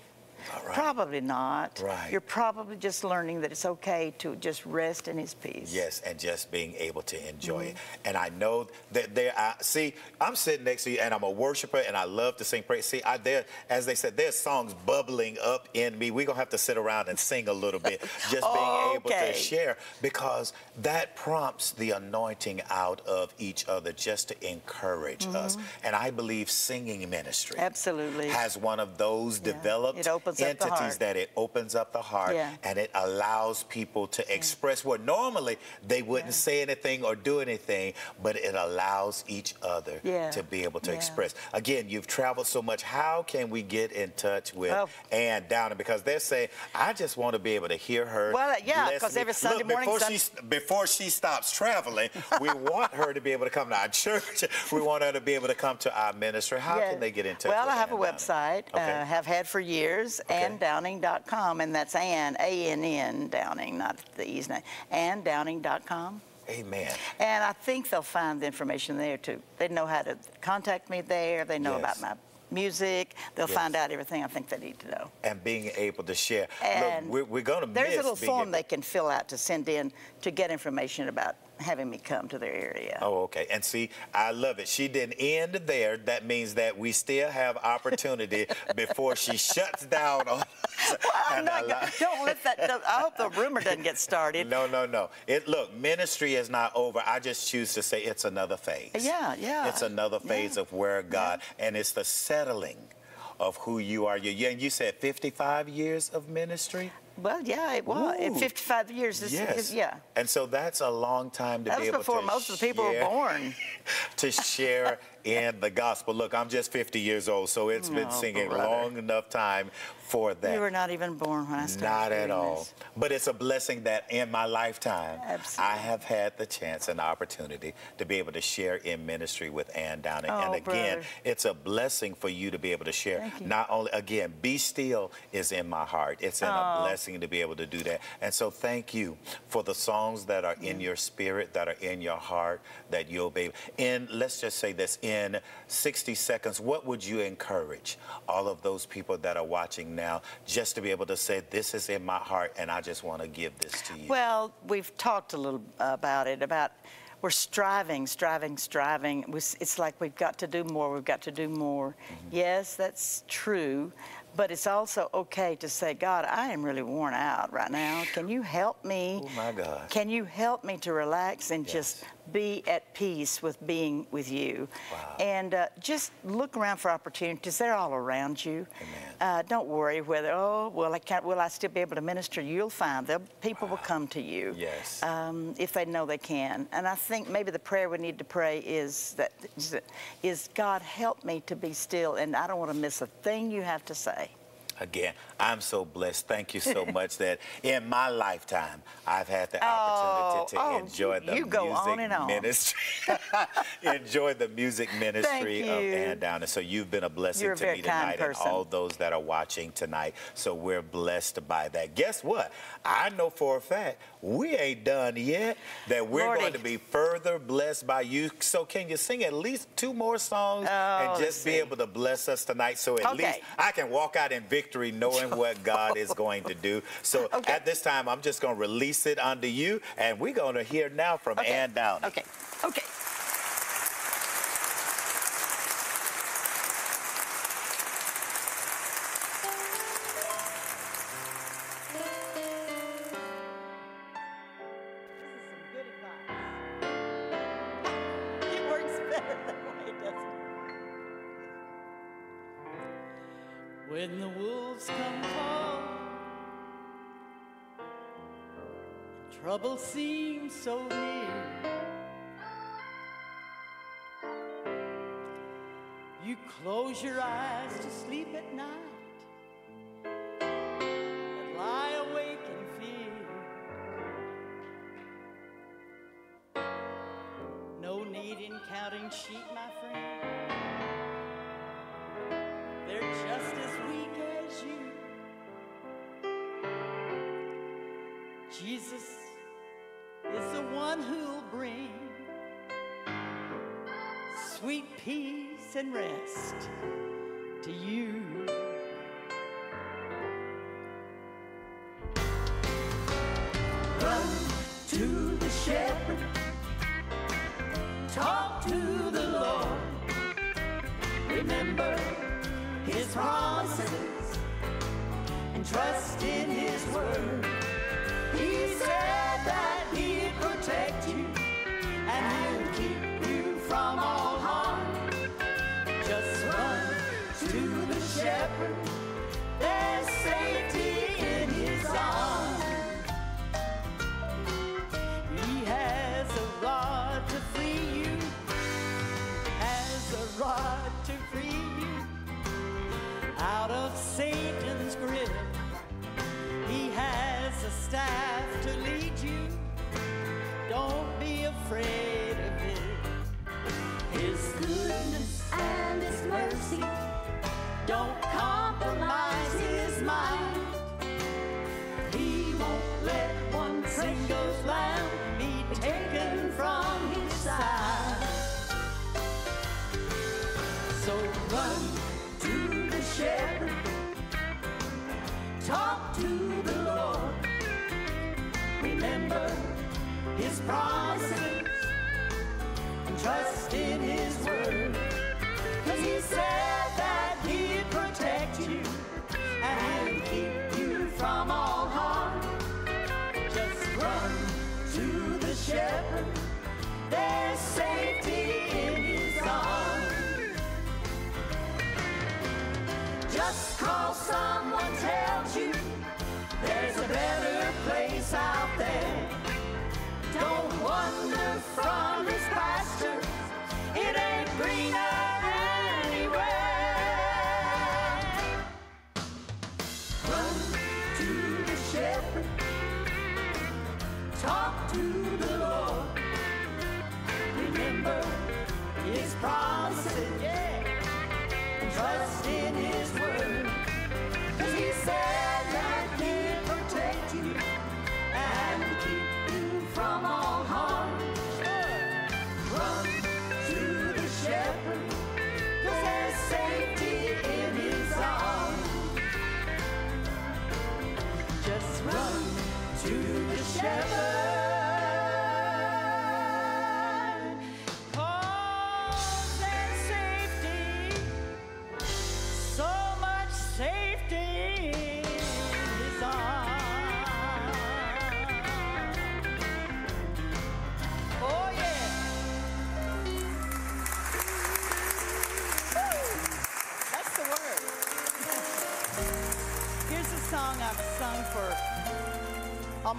Right. Probably not. Right. You're probably just learning that it's okay to just rest in his peace. Yes, and just being able to enjoy it. Mm-hmm. And I know that there, I see, I'm sitting next to you, and I'm a worshiper, and I love to sing praise. See, I there, as they said, there's songs bubbling up in me. We're gonna have to sit around and sing a little bit, just being able to share, because that prompts the anointing out of each other, just to encourage us. And I believe singing ministry Mm-hmm. Absolutely. has one of those Yeah. developed It opens the entities that it opens up the heart Yeah. and it allows people to express what normally they wouldn't say anything or do anything, but it allows each other Yeah. to be able to Yeah. express. Again, you've traveled so much. How can we get in touch with Oh. Ann Downing? Because they're saying, I just want to be able to hear her. Well, yeah, bless 'cause me." every Sunday Look, morning, Before, Sun- she, before she stops traveling, we want her to be able to come to our church. We want her to be able to come to our ministry. How Yeah. can they get in touch Well, I have a Ann Downing? website, Okay. uh, have had for years, anndowning.com, and that's Ann, A-N-N, Downing, not the E's name, anndowning.com. Amen. And I think they'll find the information there too. They know how to contact me there. They know Yes. about my music. They'll Yes. find out everything I think they need to know. And being able to share. And Look, we're, we're going to miss There's a little form they can fill out to send in to get information about having me come to their area. Oh, okay. And see, I love it. She didn't end there. That means that we still have opportunity before she shuts down on And not don't let that. I hope the rumor doesn't get started. No, no, no. It look, ministry is not over. I just choose to say it's another phase. Yeah, yeah. It's another phase Yeah. of where God, and it's the settling of who you are. You, you said 55 years of ministry. Well, yeah, it was. In Ooh. 55 years, this Yes. is, yeah. And so that's a long time to That be able before to most of the people were born. to share in the gospel. Look, I'm just 50 years old, so it's been Oh, singing brother. long enough time for that. You were not even born when I started. Not at all. this. But it's a blessing that in my lifetime, Absolutely. I have had the chance and opportunity to be able to share in ministry with Ann Downing. Oh, and again, brother. it's a blessing for you to be able to share. Thank you. Not only, again, be still is in my heart. It's in a Oh. blessing to be able to do that. And so thank you for the songs that are in your spirit, that are in your heart, that you'll be. In, let's just say this, in 60 seconds, what would you encourage all of those people that are watching now just to be able to say, this is in my heart and I just want to give this to you? Well, we've talked a little about it, about we're striving, striving, striving. It's like we've got to do more, we've got to do more. Mm-hmm. Yes, that's true, but it's also okay to say, God, I am really worn out right now. Can you help me? Oh, my God. Can you help me to relax and just Yes. Be at peace with being with you? Wow. And uh, just look around for opportunities. They're all around you. Uh, don't worry whether, oh, well, I can't, will I still be able to minister? You'll find them. People will come to you Yes. um, if they know they can. And I think maybe the prayer we need to pray is that is God help me to be still, and I don't want to miss a thing you have to say. Again, I'm so blessed. Thank you so much that in my lifetime, I've had the Oh, opportunity to oh, enjoy the you go music on ministry. enjoy the music ministry of. Ann Downing. So you've been a blessing You're a to very me tonight and all those that are watching tonight. So we're blessed by that. Guess what? I know for a fact we ain't done yet, that we're Lordy. going to be further blessed by you. So can you sing at least two more songs Oh, and just be able to bless us tonight so at Okay. least I can walk out in victory knowing what God is going to do. So Okay. at this time, I'm just going to release it unto you, and we're going to hear now from Okay. Ann Downing. Okay. Okay. when the wolves come home, trouble seems so near. You close your eyes to sleep at night, but lie awake in fear. No need in counting sheep. Jesus is the one who'll bring sweet peace and rest to you.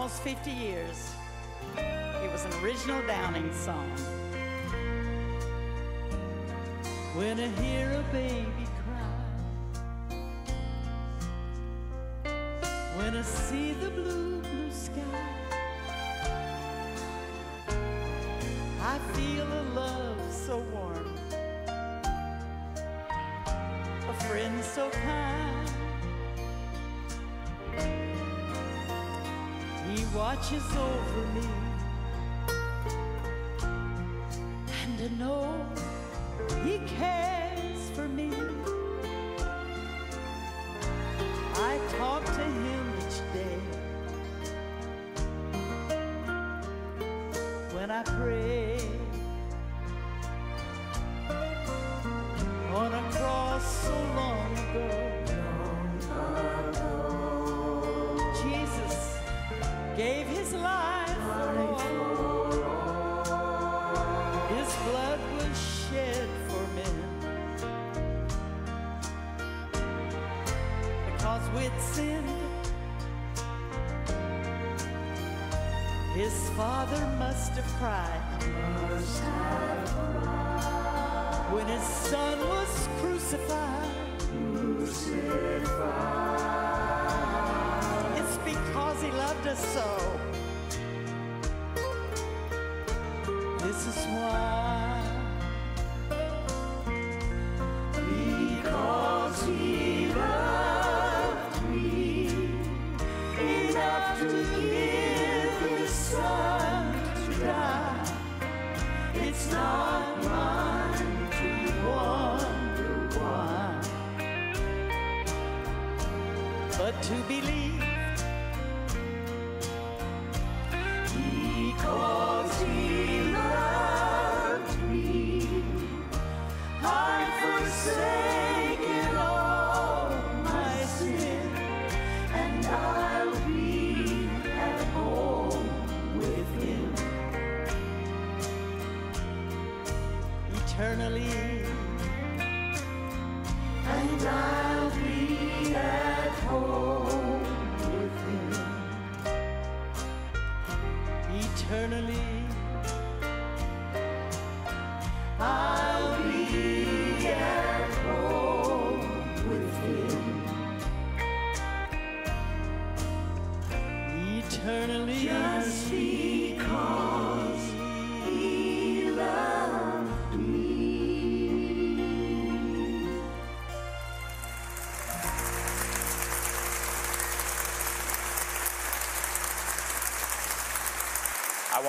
almost 50 years. It was an original Downing song. When I hear a baby cry, when I see the blue, blue sky, I feel a love so warm, a friend so kind. watches over me. He so. This is why.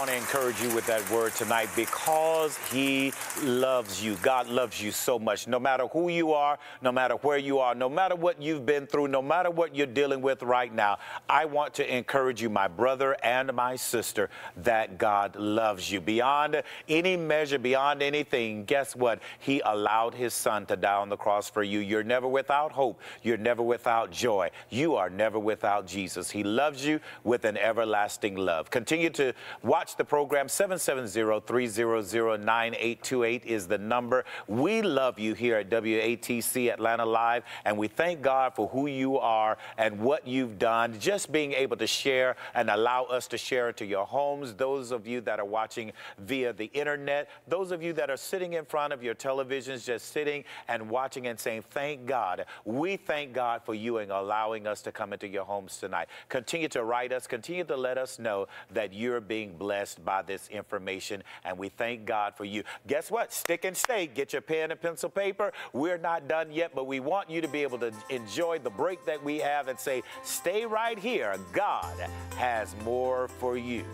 Want to encourage you with that word tonight because He loves you. God loves you so much. No matter who you are, no matter where you are, no matter what you've been through, no matter what you're dealing with right now, I want to encourage you, my brother and my sister, that God loves you. Beyond any measure, beyond anything, guess what? He allowed His Son to die on the cross for you. You're never without hope. You're never without joy. You are never without Jesus. He loves you with an everlasting love. Continue to watch the program. 770-300-9828 is the number. We love you here at WATC Atlanta Live, and we thank God for who you are and what you've done. Just being able to share and allow us to share it to your homes. Those of you that are watching via the internet, those of you that are sitting in front of your televisions, just sitting and watching and saying, thank God. We thank God for you and allowing us to come into your homes tonight. Continue to write us, continue to let us know that you're being blessed by this information, and we thank God for you. Guess what? Stick and stay. Get your pen and pencil paper. We're not done yet, but we want you to be able to enjoy the break that we have and say, stay right here. God has more for you.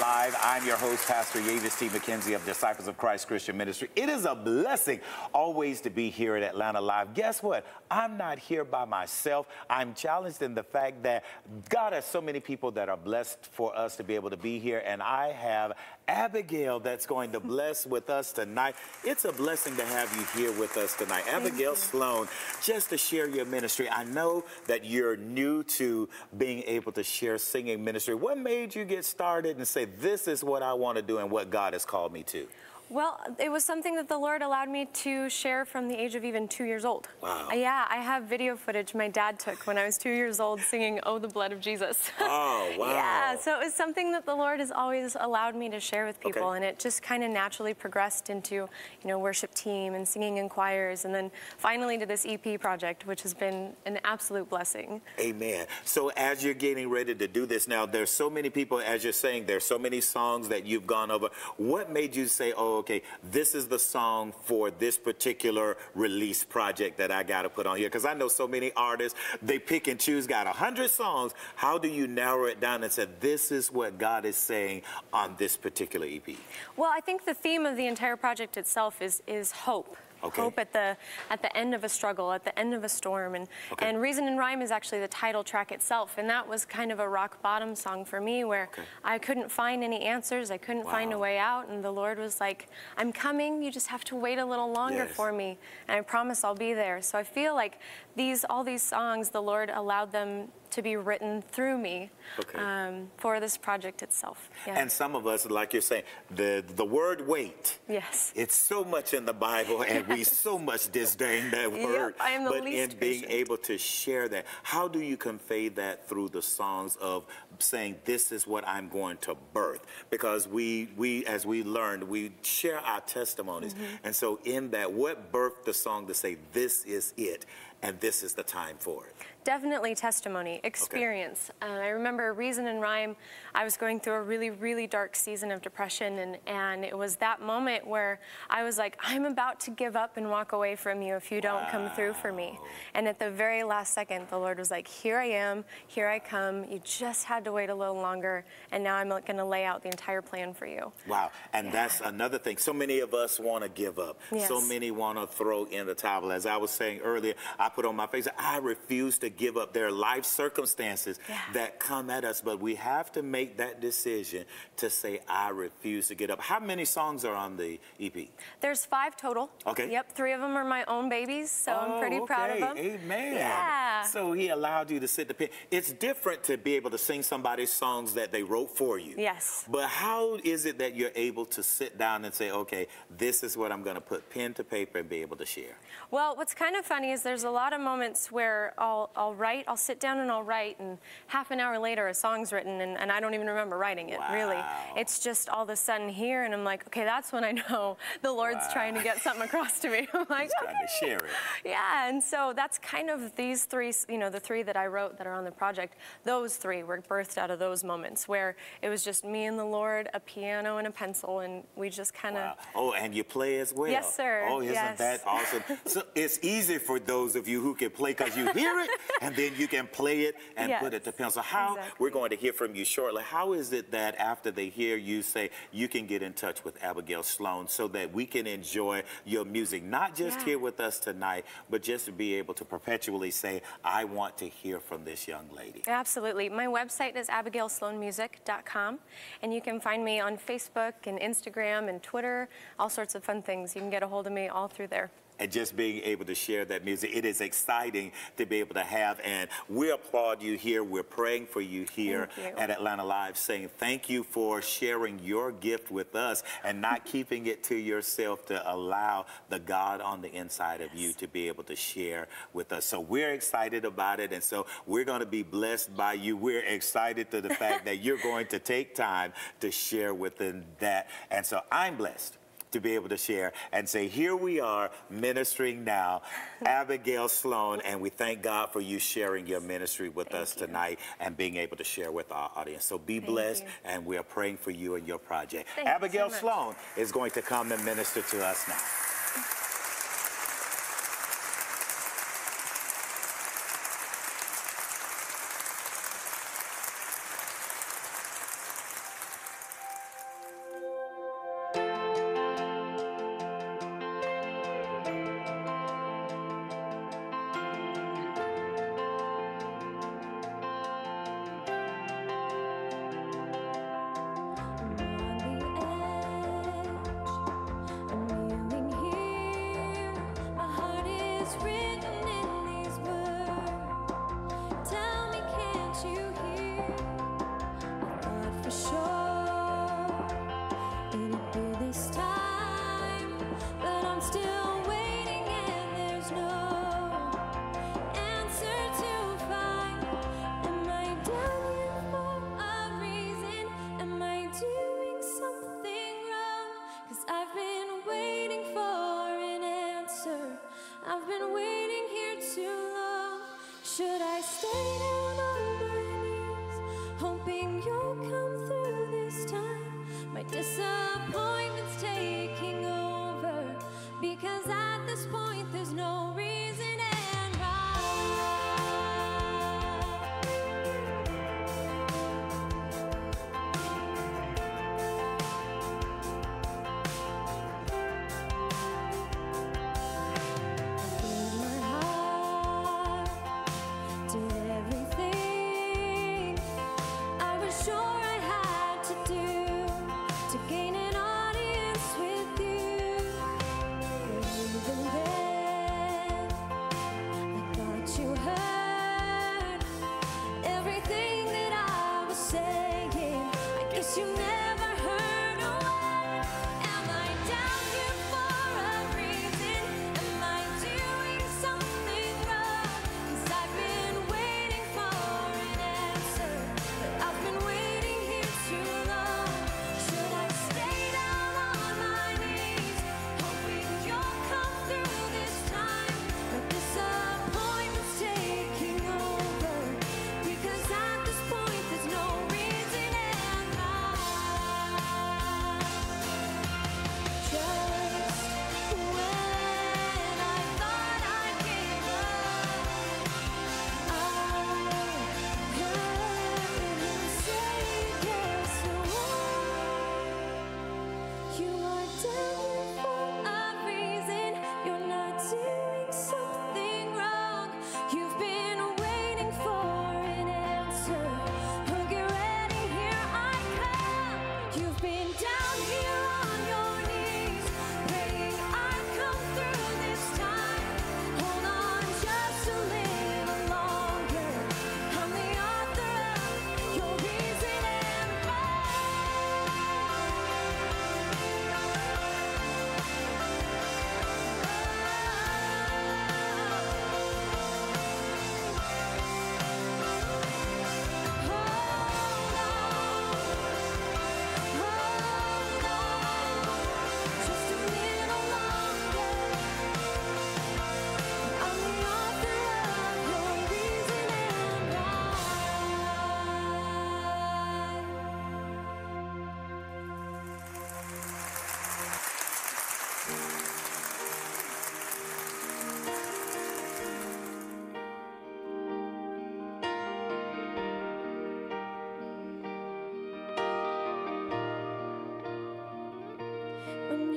Live. I'm your host, Pastor Yavis T. McKenzie of Disciples of Christ Christian Ministry. It is a blessing always to be here at Atlanta Live. Guess what? I'm not here by myself. I'm challenged in the fact that God has so many people that are blessed for us to be able to be here, and I have Abigail that's going to bless with us tonight. It's a blessing to have you here with us tonight. Abigail Sloan, just to share your ministry. I know that you're new to being able to share singing ministry. What made you get started and say, this is what I want to do and what God has called me to? Well, it was something that the Lord allowed me to share from the age of even two years old. Wow. Uh, yeah, I have video footage my dad took when I was two years old singing Oh, the Blood of Jesus. Oh, wow. yeah, so it was something that the Lord has always allowed me to share with people, Okay. and it just kind of naturally progressed into, you know, worship team and singing in choirs, and then finally to this EP project, which has been an absolute blessing. Amen. So as you're getting ready to do this now, there's so many people, as you're saying, there's so many songs that you've gone over. What made you say, oh, okay, this is the song for this particular release project that I got to put on here? Because I know so many artists, they pick and choose, got a 100 songs. How do you narrow it down and say, this is what God is saying on this particular EP? Well, I think the theme of the entire project itself is is hope. Okay. Hope at the at the end of a struggle, at the end of a storm, and Okay. and Reason and Rhyme is actually the title track itself, and that was kind of a rock bottom song for me, where Okay. I couldn't find any answers, I couldn't find a way out, and the Lord was like, "I'm coming. You just have to wait a little longer Yes. for me, and I promise I'll be there." So I feel like these all these songs, the Lord allowed them to be written through me Okay. um, for this project itself. Yeah. And some of us, like you're saying, the, the word wait. yes. It's so much in the Bible, and we so much disdain that word. Yep. I am the but least in being patient. able to share that, how do you convey that through the songs of saying, "This is what I'm going to birth"? Because we, we, as we learned, we share our testimonies, Mm-hmm. and so in that, what birthed the song to say, "This is it," and this is the time for it. Definitely testimony, experience. Uh, I remember Reason and Rhyme, I was going through a really, really dark season of depression, and, and it was that moment where I was like, I'm about to give up and walk away from you if you don't come through for me. And at the very last second, the Lord was like, Here I am, here I come. You just had to wait a little longer, and now I'm going to lay out the entire plan for you. Wow. And that's another thing. So many of us want to give up. Yes. So many want to throw in the towel. As I was saying earlier, I put on my face, I refuse to give up. There are life circumstances Yeah. that come at us, but we have to make that decision to say, I refuse to get up. How many songs are on the EP? There's five total. Okay. Yep, three of them are my own babies, so I'm oh, pretty Oh, proud of them. okay. Amen. Yeah. So he allowed you to sit the pen. It's different to be able to sing somebody's songs that they wrote for you. Yes. But how is it that you're able to sit down and say, okay, this is what I'm going to put pen to paper and be able to share? Well, what's kind of funny is there's a lot of moments where I'll, I'll write, I'll sit down and I'll write, and half an hour later a song's written, and, and I don't even remember writing it, really. It's just all of a sudden here, and I'm like, okay, that's when I know the Lord's trying to get something across to me. I'm like, trying to share it. yeah, and so that's kind of these three, you know, the three that I wrote that are on the project, those three were birthed out of those moments where it was just me and the Lord, a piano and a pencil, and we just kind of. Wow. Oh, and you play as well. Yes, sir. Oh, isn't Yes. that awesome? so it's easy for those of you who can play because you hear it and then you can play it and Yes. put it to pencil. How Exactly. we're going to hear from you shortly. How is it that after they hear you say you can get in touch with Abigail Sloan so that we can enjoy your music, not just Yeah. here with us tonight, but just to be able to perpetually say, I want to hear from this young lady. Absolutely. My website is abigailsloanmusic.com, and you can find me on Facebook and Instagram and Twitter, all sorts of fun things. You can get a hold of me all through there. And just being able to share that music. It is exciting to be able to have, and we applaud you here. We're praying for you here you. at Atlanta Live, saying thank you for sharing your gift with us and not keeping it to yourself to allow the God on the inside of you to be able to share with us. So we're excited about it, and so we're going to be blessed by you. We're excited to the fact that you're going to take time to share within that, and so I'm blessed to be able to share and say, here we are ministering now, Abigail Sloan, and we thank God for you sharing your ministry with Thank us you. tonight and being able to share with our audience. So be blessed, you. and we are praying for you and your project. Thank you so Abigail. Sloan is going to come and minister to us now. I've been waiting here too long. Should I stay down on my knees, hoping you'll come through this time? My disappointment's taking over because at this point there's no reason.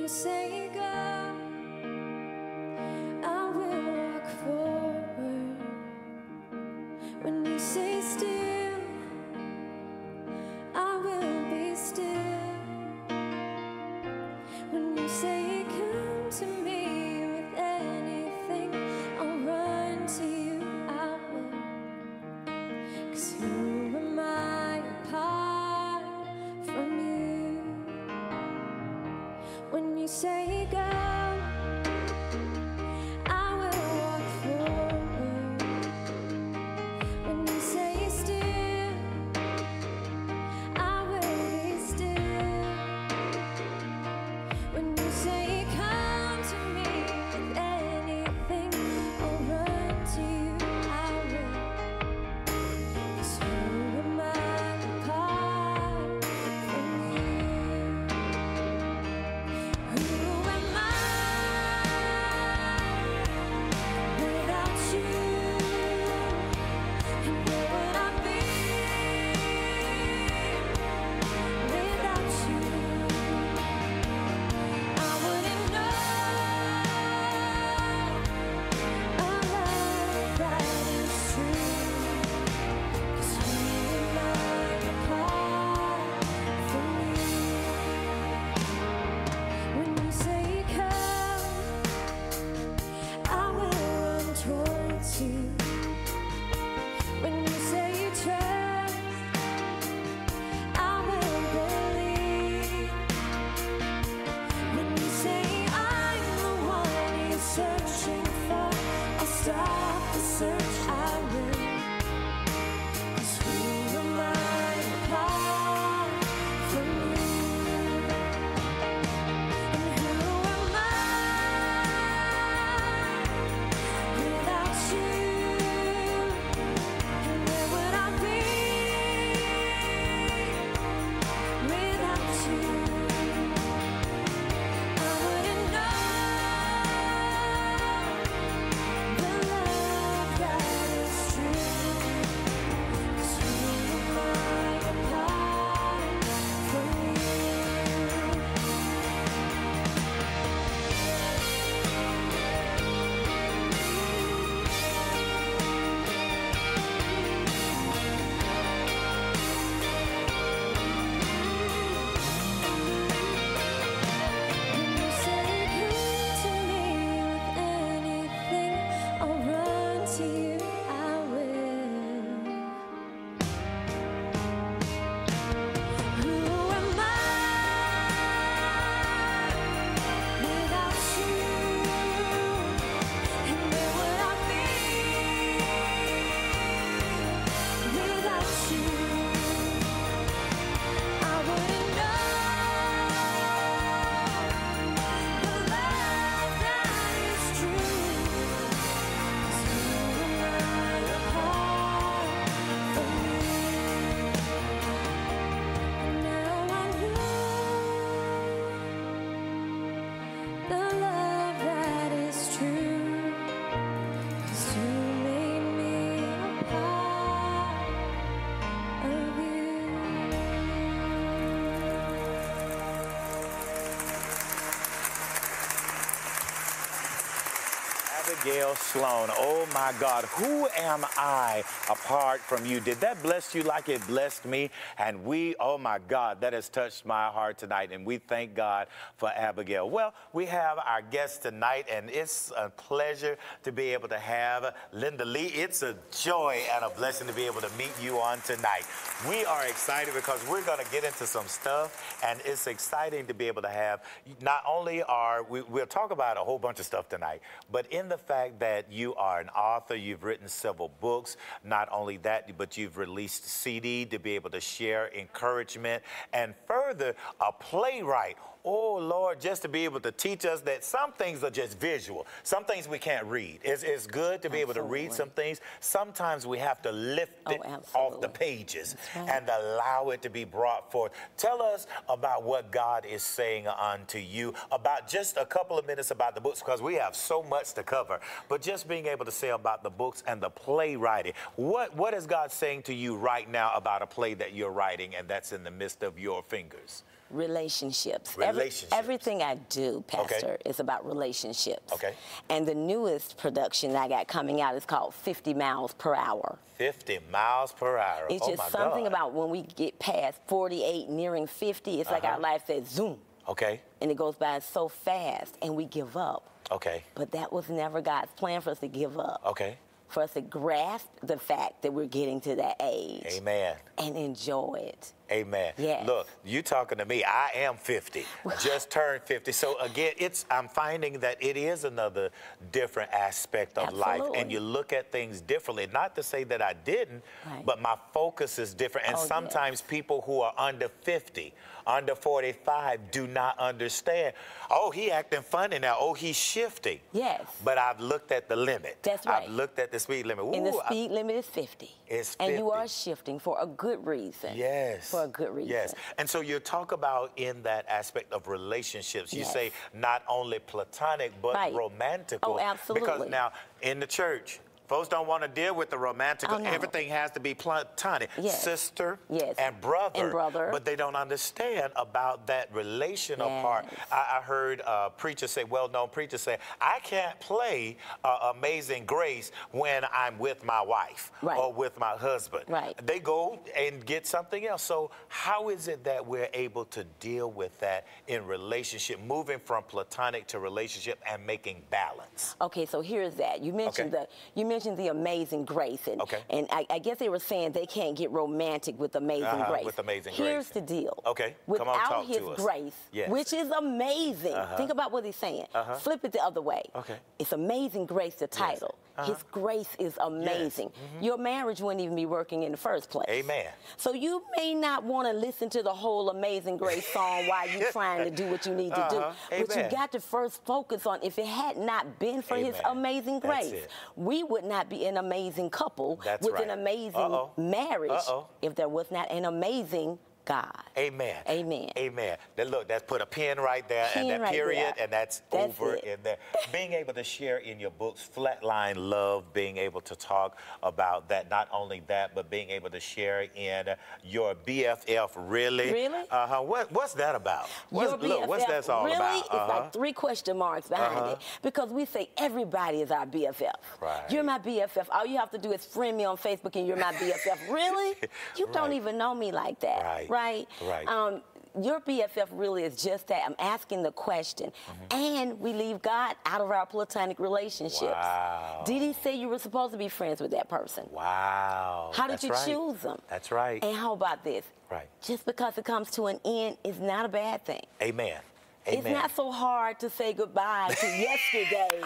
say say goodbye. Sloan. Oh my God, who am I apart from you? Did that bless you like it blessed me? And we, oh my God, that has touched my heart tonight. And we thank God for Abigail. Well, we have our guest tonight, and it's a pleasure to be able to have Linda Lee. It's a joy and a blessing to be able to meet you on tonight. We are excited because we're going to get into some stuff, and it's exciting to be able to have not only are we, we'll talk about a whole bunch of stuff tonight, but in the fact that you are an author, you've written several books, not only that, but you've released CD to be able to share encouragement, and further, a playwright. Oh Lord, just to be able to teach us that some things are just visual. Some things we can't read. It's, it's good to be able to read some things. Sometimes we have to lift Oh, it off the pages right. and allow it to be brought forth. Tell us about what God is saying unto you, about just a couple of minutes about the books, because we have so much to cover. But just being able to say about the books and the playwriting. What, what is God saying to you right now about a play that you're writing and that's in the midst of your fingers? Relationships. Every- everything I do, Pastor, is about relationships. Okay. And the newest production I got coming out is called 50 Miles Per Hour. 50 miles per hour. It's oh just something God. about when we get past 48, nearing 50, it's like Uh-huh. our life says zoom, Okay, and it goes by so fast, and we give up. okay, But that was never God's plan for us to give up. okay. For us to grasp the fact that we're getting to that age Amen. and enjoy it. Amen. Yes. Look, you talking to me. I am 50. Just turned 50. So again, it's I'm finding that it is another different aspect of life. And you look at things differently. Not to say that I didn't, Right. but my focus is different. And Oh, yes. sometimes people who are under 50, under 45 do not understand. Oh, he acting funny now. Oh, he's shifting. Yes. But I've looked at the limit. That's right. I've looked at the speed limit. and the Ooh, I- speed limit is 50. It's 50. And you are shifting for a good reason. Yes. For a good reason. Yes. And so you talk about in that aspect of relationships, you Yes. say not only platonic, but Right. Oh, romantical. Oh, absolutely. Because now in the church, folks don't want to deal with the romantic. Oh, no. Everything has to be platonic. Yes. Sister Yes. and brother. And brother. But they don't understand about that relational part. I, I heard a preacher say, well-known preacher say, I can't play uh, Amazing Grace when I'm with my wife Right. or with my husband. Right. They go and get something else. So how is it that we're able to deal with that in relationship, moving from platonic to relationship and making balance? Okay, so here's that. You mentioned Okay. the you mentioned the Amazing Grace, and Okay. and I, I guess they were saying they can't get romantic with Amazing Uh-huh, Grace. with Amazing Here's Grace. the deal. Okay, come Without on, talk His to us. grace, Yes. which is amazing. Uh -huh. Think about what he's saying. Uh-huh. Flip it the other way. Okay. It's Amazing Grace, the title. Uh-huh. His grace is amazing. Mhm. Your marriage wouldn't even be working in the first place. Amen. So you may not want to listen to the whole Amazing Grace song while you're trying to do what you need to Uh-huh. do. But you got to first focus on if it had not been for his amazing grace, we would not be an amazing couple That's with right. an amazing Uh-oh. marriage Uh-oh. if there was not an amazing God. Amen. Amen. Amen. Then look, that's put a pin right there and that right period, there. and that's, That's over it. in there. being able to share in your books, Flatline Love, being able to talk about that, not only that, but being able to share in your BFF, really? Really? Uh huh. What, what's that about? What's, Your look, what's that all really? about? It's Uh-huh. like three question marks behind Uh-huh. it because we say everybody is our BFF. Right. You're my BFF. All you have to do is friend me on Facebook and you're my BFF. really? You don't even know me like that. Right. Right. Right. Um, your BFF really is just that. I'm asking the question, Mm-hmm. and we leave God out of our platonic relationships. Wow. Did he say you were supposed to be friends with that person? Wow. How did That's you right. choose them? That's right. And how about this? Right. Just because it comes to an end is not a bad thing. Amen. It's not so hard to say goodbye to yesterday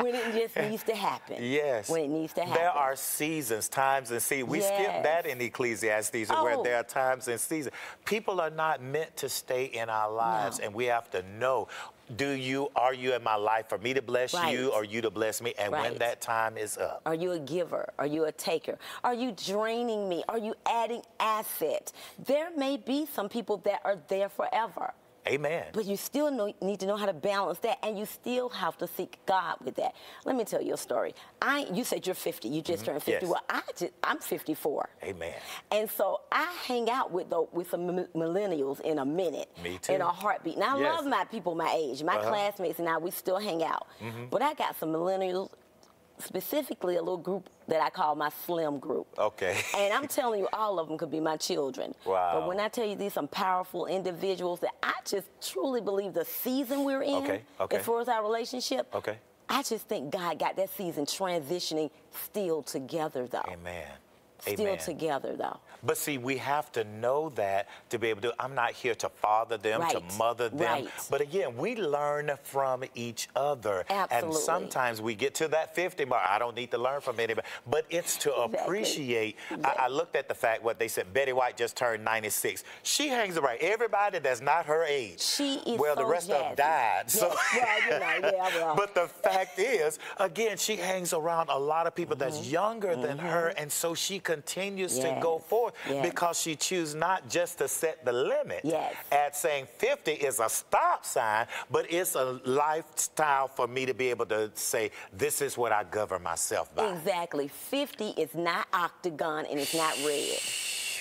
when it just needs to happen. Yes. When it needs to happen. There are seasons, times, and seasons. We skip that in Ecclesiastes where Oh. there are times and seasons. People are not meant to stay in our lives, No. and we have to know. Do you, are you in my life for me to bless Right. you or you to bless me? And when that time is up. Are you a giver? Are you a taker? Are you draining me? Are you adding asset? There may be some people that are there forever. Amen. But you still know, need to know how to balance that, and you still have to seek God with that. Let me tell you a story. I, you said you're 50. You just turned 50. Mm-hmm. Yes. Well, I just, I'm 54. Amen. And so I hang out with the, with some millennials in a minute. Me too. In a heartbeat. And I Yes. love my people my age. My Uh-huh. classmates and I, we still hang out. But I got some millennials specifically a little group that I call my slim group. Okay. And I'm telling you, all of them could be my children. Wow. But when I tell you these some powerful individuals that I just truly believe the season we're in, Okay, okay. as far as our relationship, Okay. I just think God got that season transitioning still together though. Amen. Still Amen. together though. But see, we have to know that to be able to. I'm not here to father them, to mother them. right. But again, we learn from each other. Absolutely. And sometimes we get to that 50 mark. I don't need to learn from anybody. But it's to Exactly. appreciate. I, I looked at the fact what they said. Betty White just turned 96. She hangs around everybody that's not her age. She is Well, the so rest of them jazzy. died. So. Yes, well, you know, yeah, well. But the fact is, again, she hangs around a lot of people that's Mm-hmm. younger than her, and so she continues to go Yes, forth yes. because she chooses not just to set the limit Yes. at saying 50 is a stop sign, but it's a lifestyle for me to be able to say, this is what I govern myself by. Exactly. 50 is not octagon and it's not red.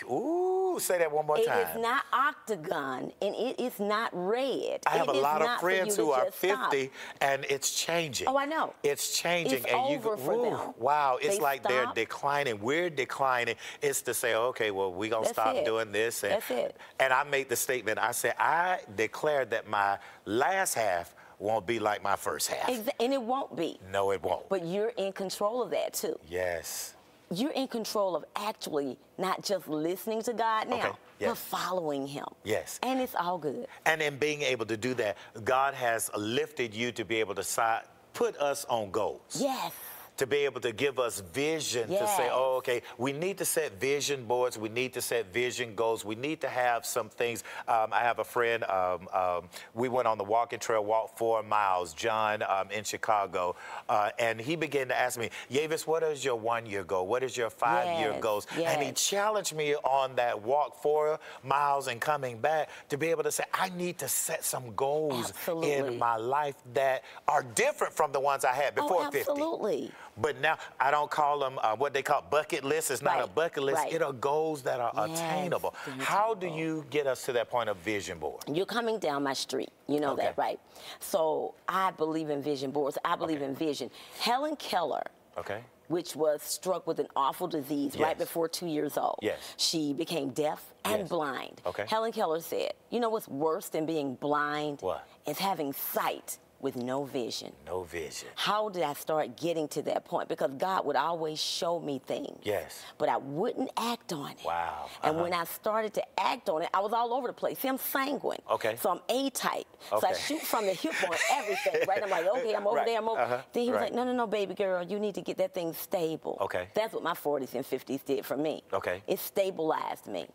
Ooh, say that one more It time. It is not octagon and it is not red. I have It a lot of friends who are just stop. 50 and it's changing. Oh, I know. It's changing It's and you go, ooh, wow, it's They like they're declining. We're declining. It's to say, okay, well, we're gonna stop it. doing this. And, That's it. And I made the statement, I said, I declared that my last half won't be like my first half. And it won't be. No, it won't. But you're in control of that too. yes. You're in control of actually not just listening to God now, Okay, yes. but following Him. Yes. And it's all good. And in being able to do that, God has lifted you to be able to put us on goals. Yes. To be able to give us vision to say, oh, okay, we need to set vision boards, we need to set vision goals, we need to have some things. Um, I have a friend, um, um, we went on the walking trail, walked four miles, John um, in Chicago, uh, and he began to ask me, Yavis, what is your one year goal? What is your five year Yes, goals? And he challenged me on that walk four miles and coming back to be able to say, I need to set some goals Absolutely. in my life that are different from the ones I had before oh, 50. But now I don't call them uh, what they call bucket lists. It's not a bucket list. right. It are goals that are Yes, attainable. How do you get us to that point of vision board? You're coming down my street. You know Okay. that, right? So I believe in vision boards. I believe Okay. in vision. Helen Keller, Okay. which was struck with an awful disease right before two years old. Yes. She became deaf and Yes. blind. Okay. Helen Keller said, You know what's worse than being blind? What? Is having sight with no vision. No vision. How did I start getting to that point? Because God would always show me things. Yes. But I wouldn't act on it. Wow. And Uh-huh. when I started to act on it, I was all over the place. See, I'm sanguine. Okay. So I'm A type. Okay. So I shoot from the hip on everything, right? I'm like, okay, I'm over Right. there, I'm over. Uh-huh. Then he was Right. like, no, no, no, baby girl, you need to get that thing stable. Okay. That's what my 40s and 50s did for me. Okay. It stabilized me.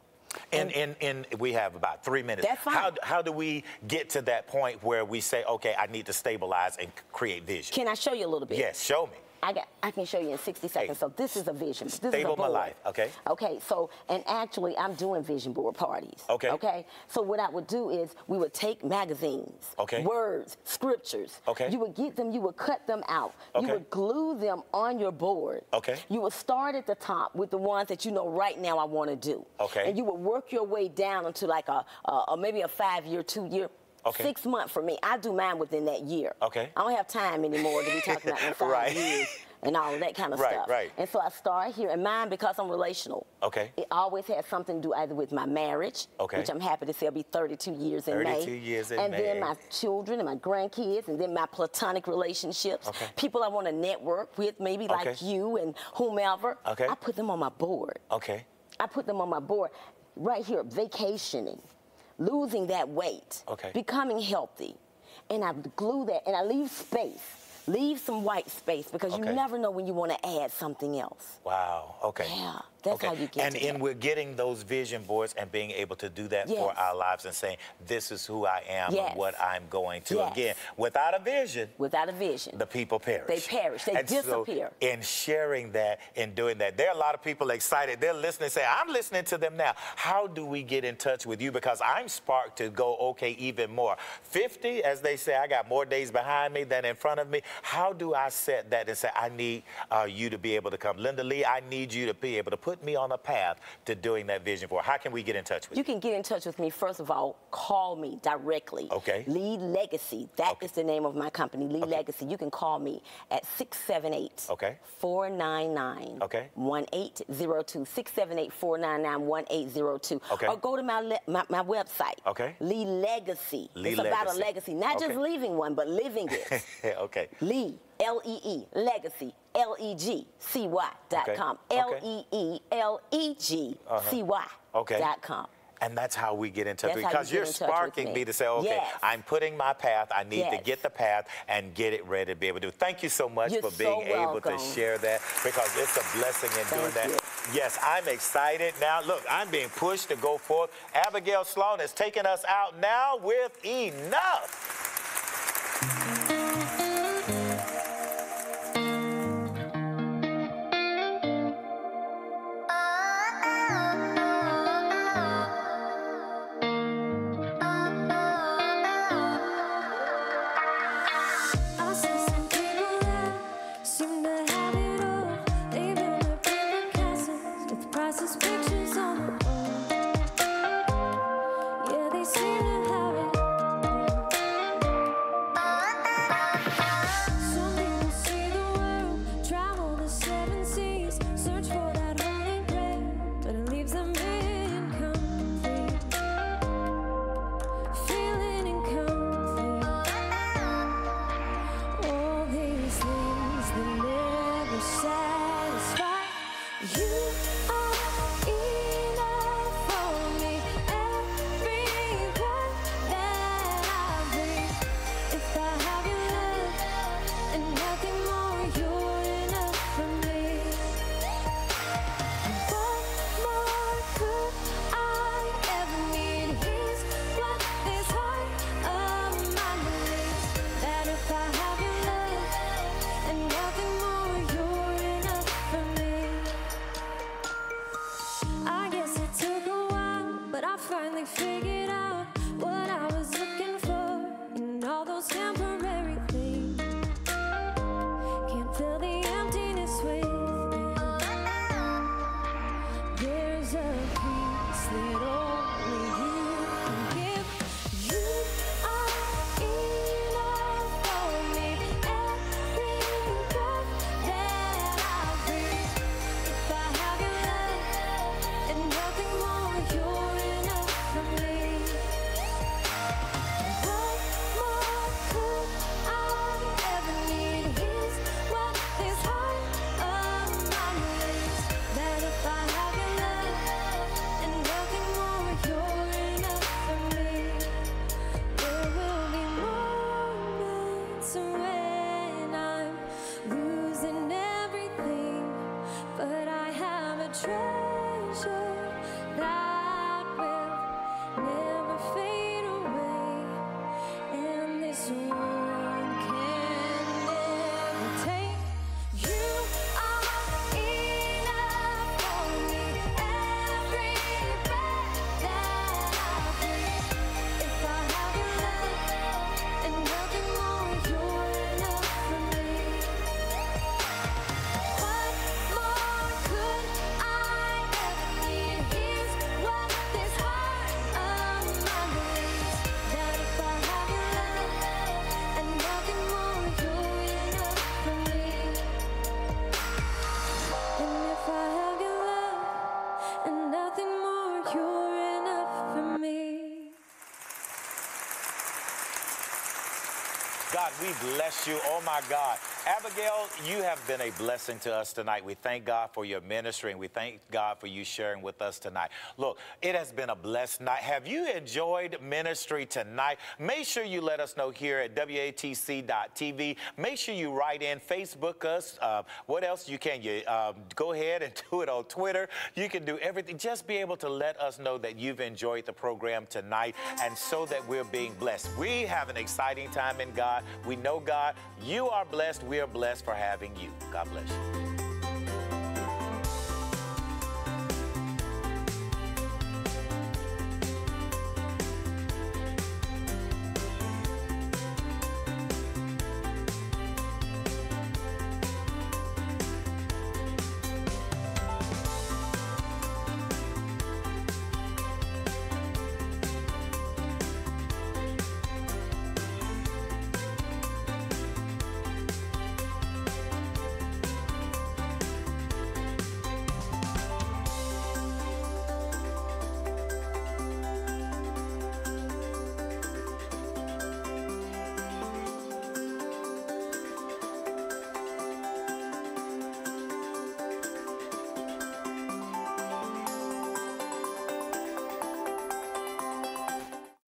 And, and, and we have about three minutes. That's fine. How, how do we get to that point where we say, okay, I need to stabilize and create vision? Can I show you a little bit? yes, show me. I got. I can show you in 60 seconds. So this is a vision. This is a Stable my life, okay. Okay. So and actually, I'm doing vision board parties. Okay. Okay. So what I would do is we would take magazines. Okay. Words, scriptures. Okay. You would get them. You would cut them out. Okay. You would glue them on your board. Okay. You would start at the top with the ones that you know right now I want to do. Okay. And you would work your way down into like a, a, a maybe a five year, two year. Okay. Six months for me. I do mine within that year. Okay. I don't have time anymore to be talking about my five Right. years and all of that kind of Right, stuff. right. And so I start here, and mine because I'm relational. Okay. It always has something to do either with my marriage, Okay. which I'm happy to say will be 32 years in May. 32 years in and May. then my children and my grandkids, and then my platonic relationships. Okay. People I want to network with, maybe like you and whomever. Okay. I put them on my board. Okay. I put them on my board right here, vacationing, losing that weight, Okay. becoming healthy. And I glue that and I leave space. Leave some white space because you never know when you want to add something else. Wow. Okay. Yeah, that's okay. how you get And that. we're getting those vision boards and being able to do that for our lives and saying, this is who I am Yes. and what I'm going to. Yes. Again, without a vision, Without a vision. the people perish. They perish. They and disappear. So in sharing that and doing that, there are a lot of people excited. They're listening, say, I'm listening to them now. How do we get in touch with you? Because I'm sparked to go, okay, even more. 50, as they say, I got more days behind me than in front of me. How do I set that and say, I need uh, you to be able to come? Linda Lee, I need you to be able to put put me on a path to doing that vision board. How can we get in touch with you? You can get in touch with me. First of all, call me directly. Okay. Lead Legacy. That is Okay. the name of my company, Lead Okay. Legacy. You can call me at 678 Okay. 499 Okay. 1802. 678 499 1802. Okay. Or go to my, le- my, my website. Okay. Lead Legacy. Lead it's about a Legacy. legacy, not just leaving one, but living it. okay. Lee, L E E, Legacy, L E G C Y dot Okay, com. L E E L E G uh-huh. C Y Okay. dot com. And that's how we get in touch That's you. you Because you're touch sparking me. me. to say, okay, Yes. I'm putting my path. I need to get the path and get it ready to be able to do. Thank you so much You're for being so able to share that because it's a blessing in doing Thank that. Yes, I'm excited. Now, look, I'm being pushed to go forth. Abigail Sloan is taking us out now with enough. We bless you. Oh my God. Abigail, you have been a blessing to us tonight. We thank God for your ministry and we thank God for you sharing with us tonight. Look, it has been a blessed night. Have you enjoyed ministry tonight? Make sure you let us know here at WATC.tv. Make sure you write in, Facebook us. Uh, what else you can? You um, go ahead and do it on Twitter. You can do everything. Just be able to let us know that you've enjoyed the program tonight and so that we're being blessed. We have an exciting time in God. We know God. You are blessed. We are blessed for having you. God bless you.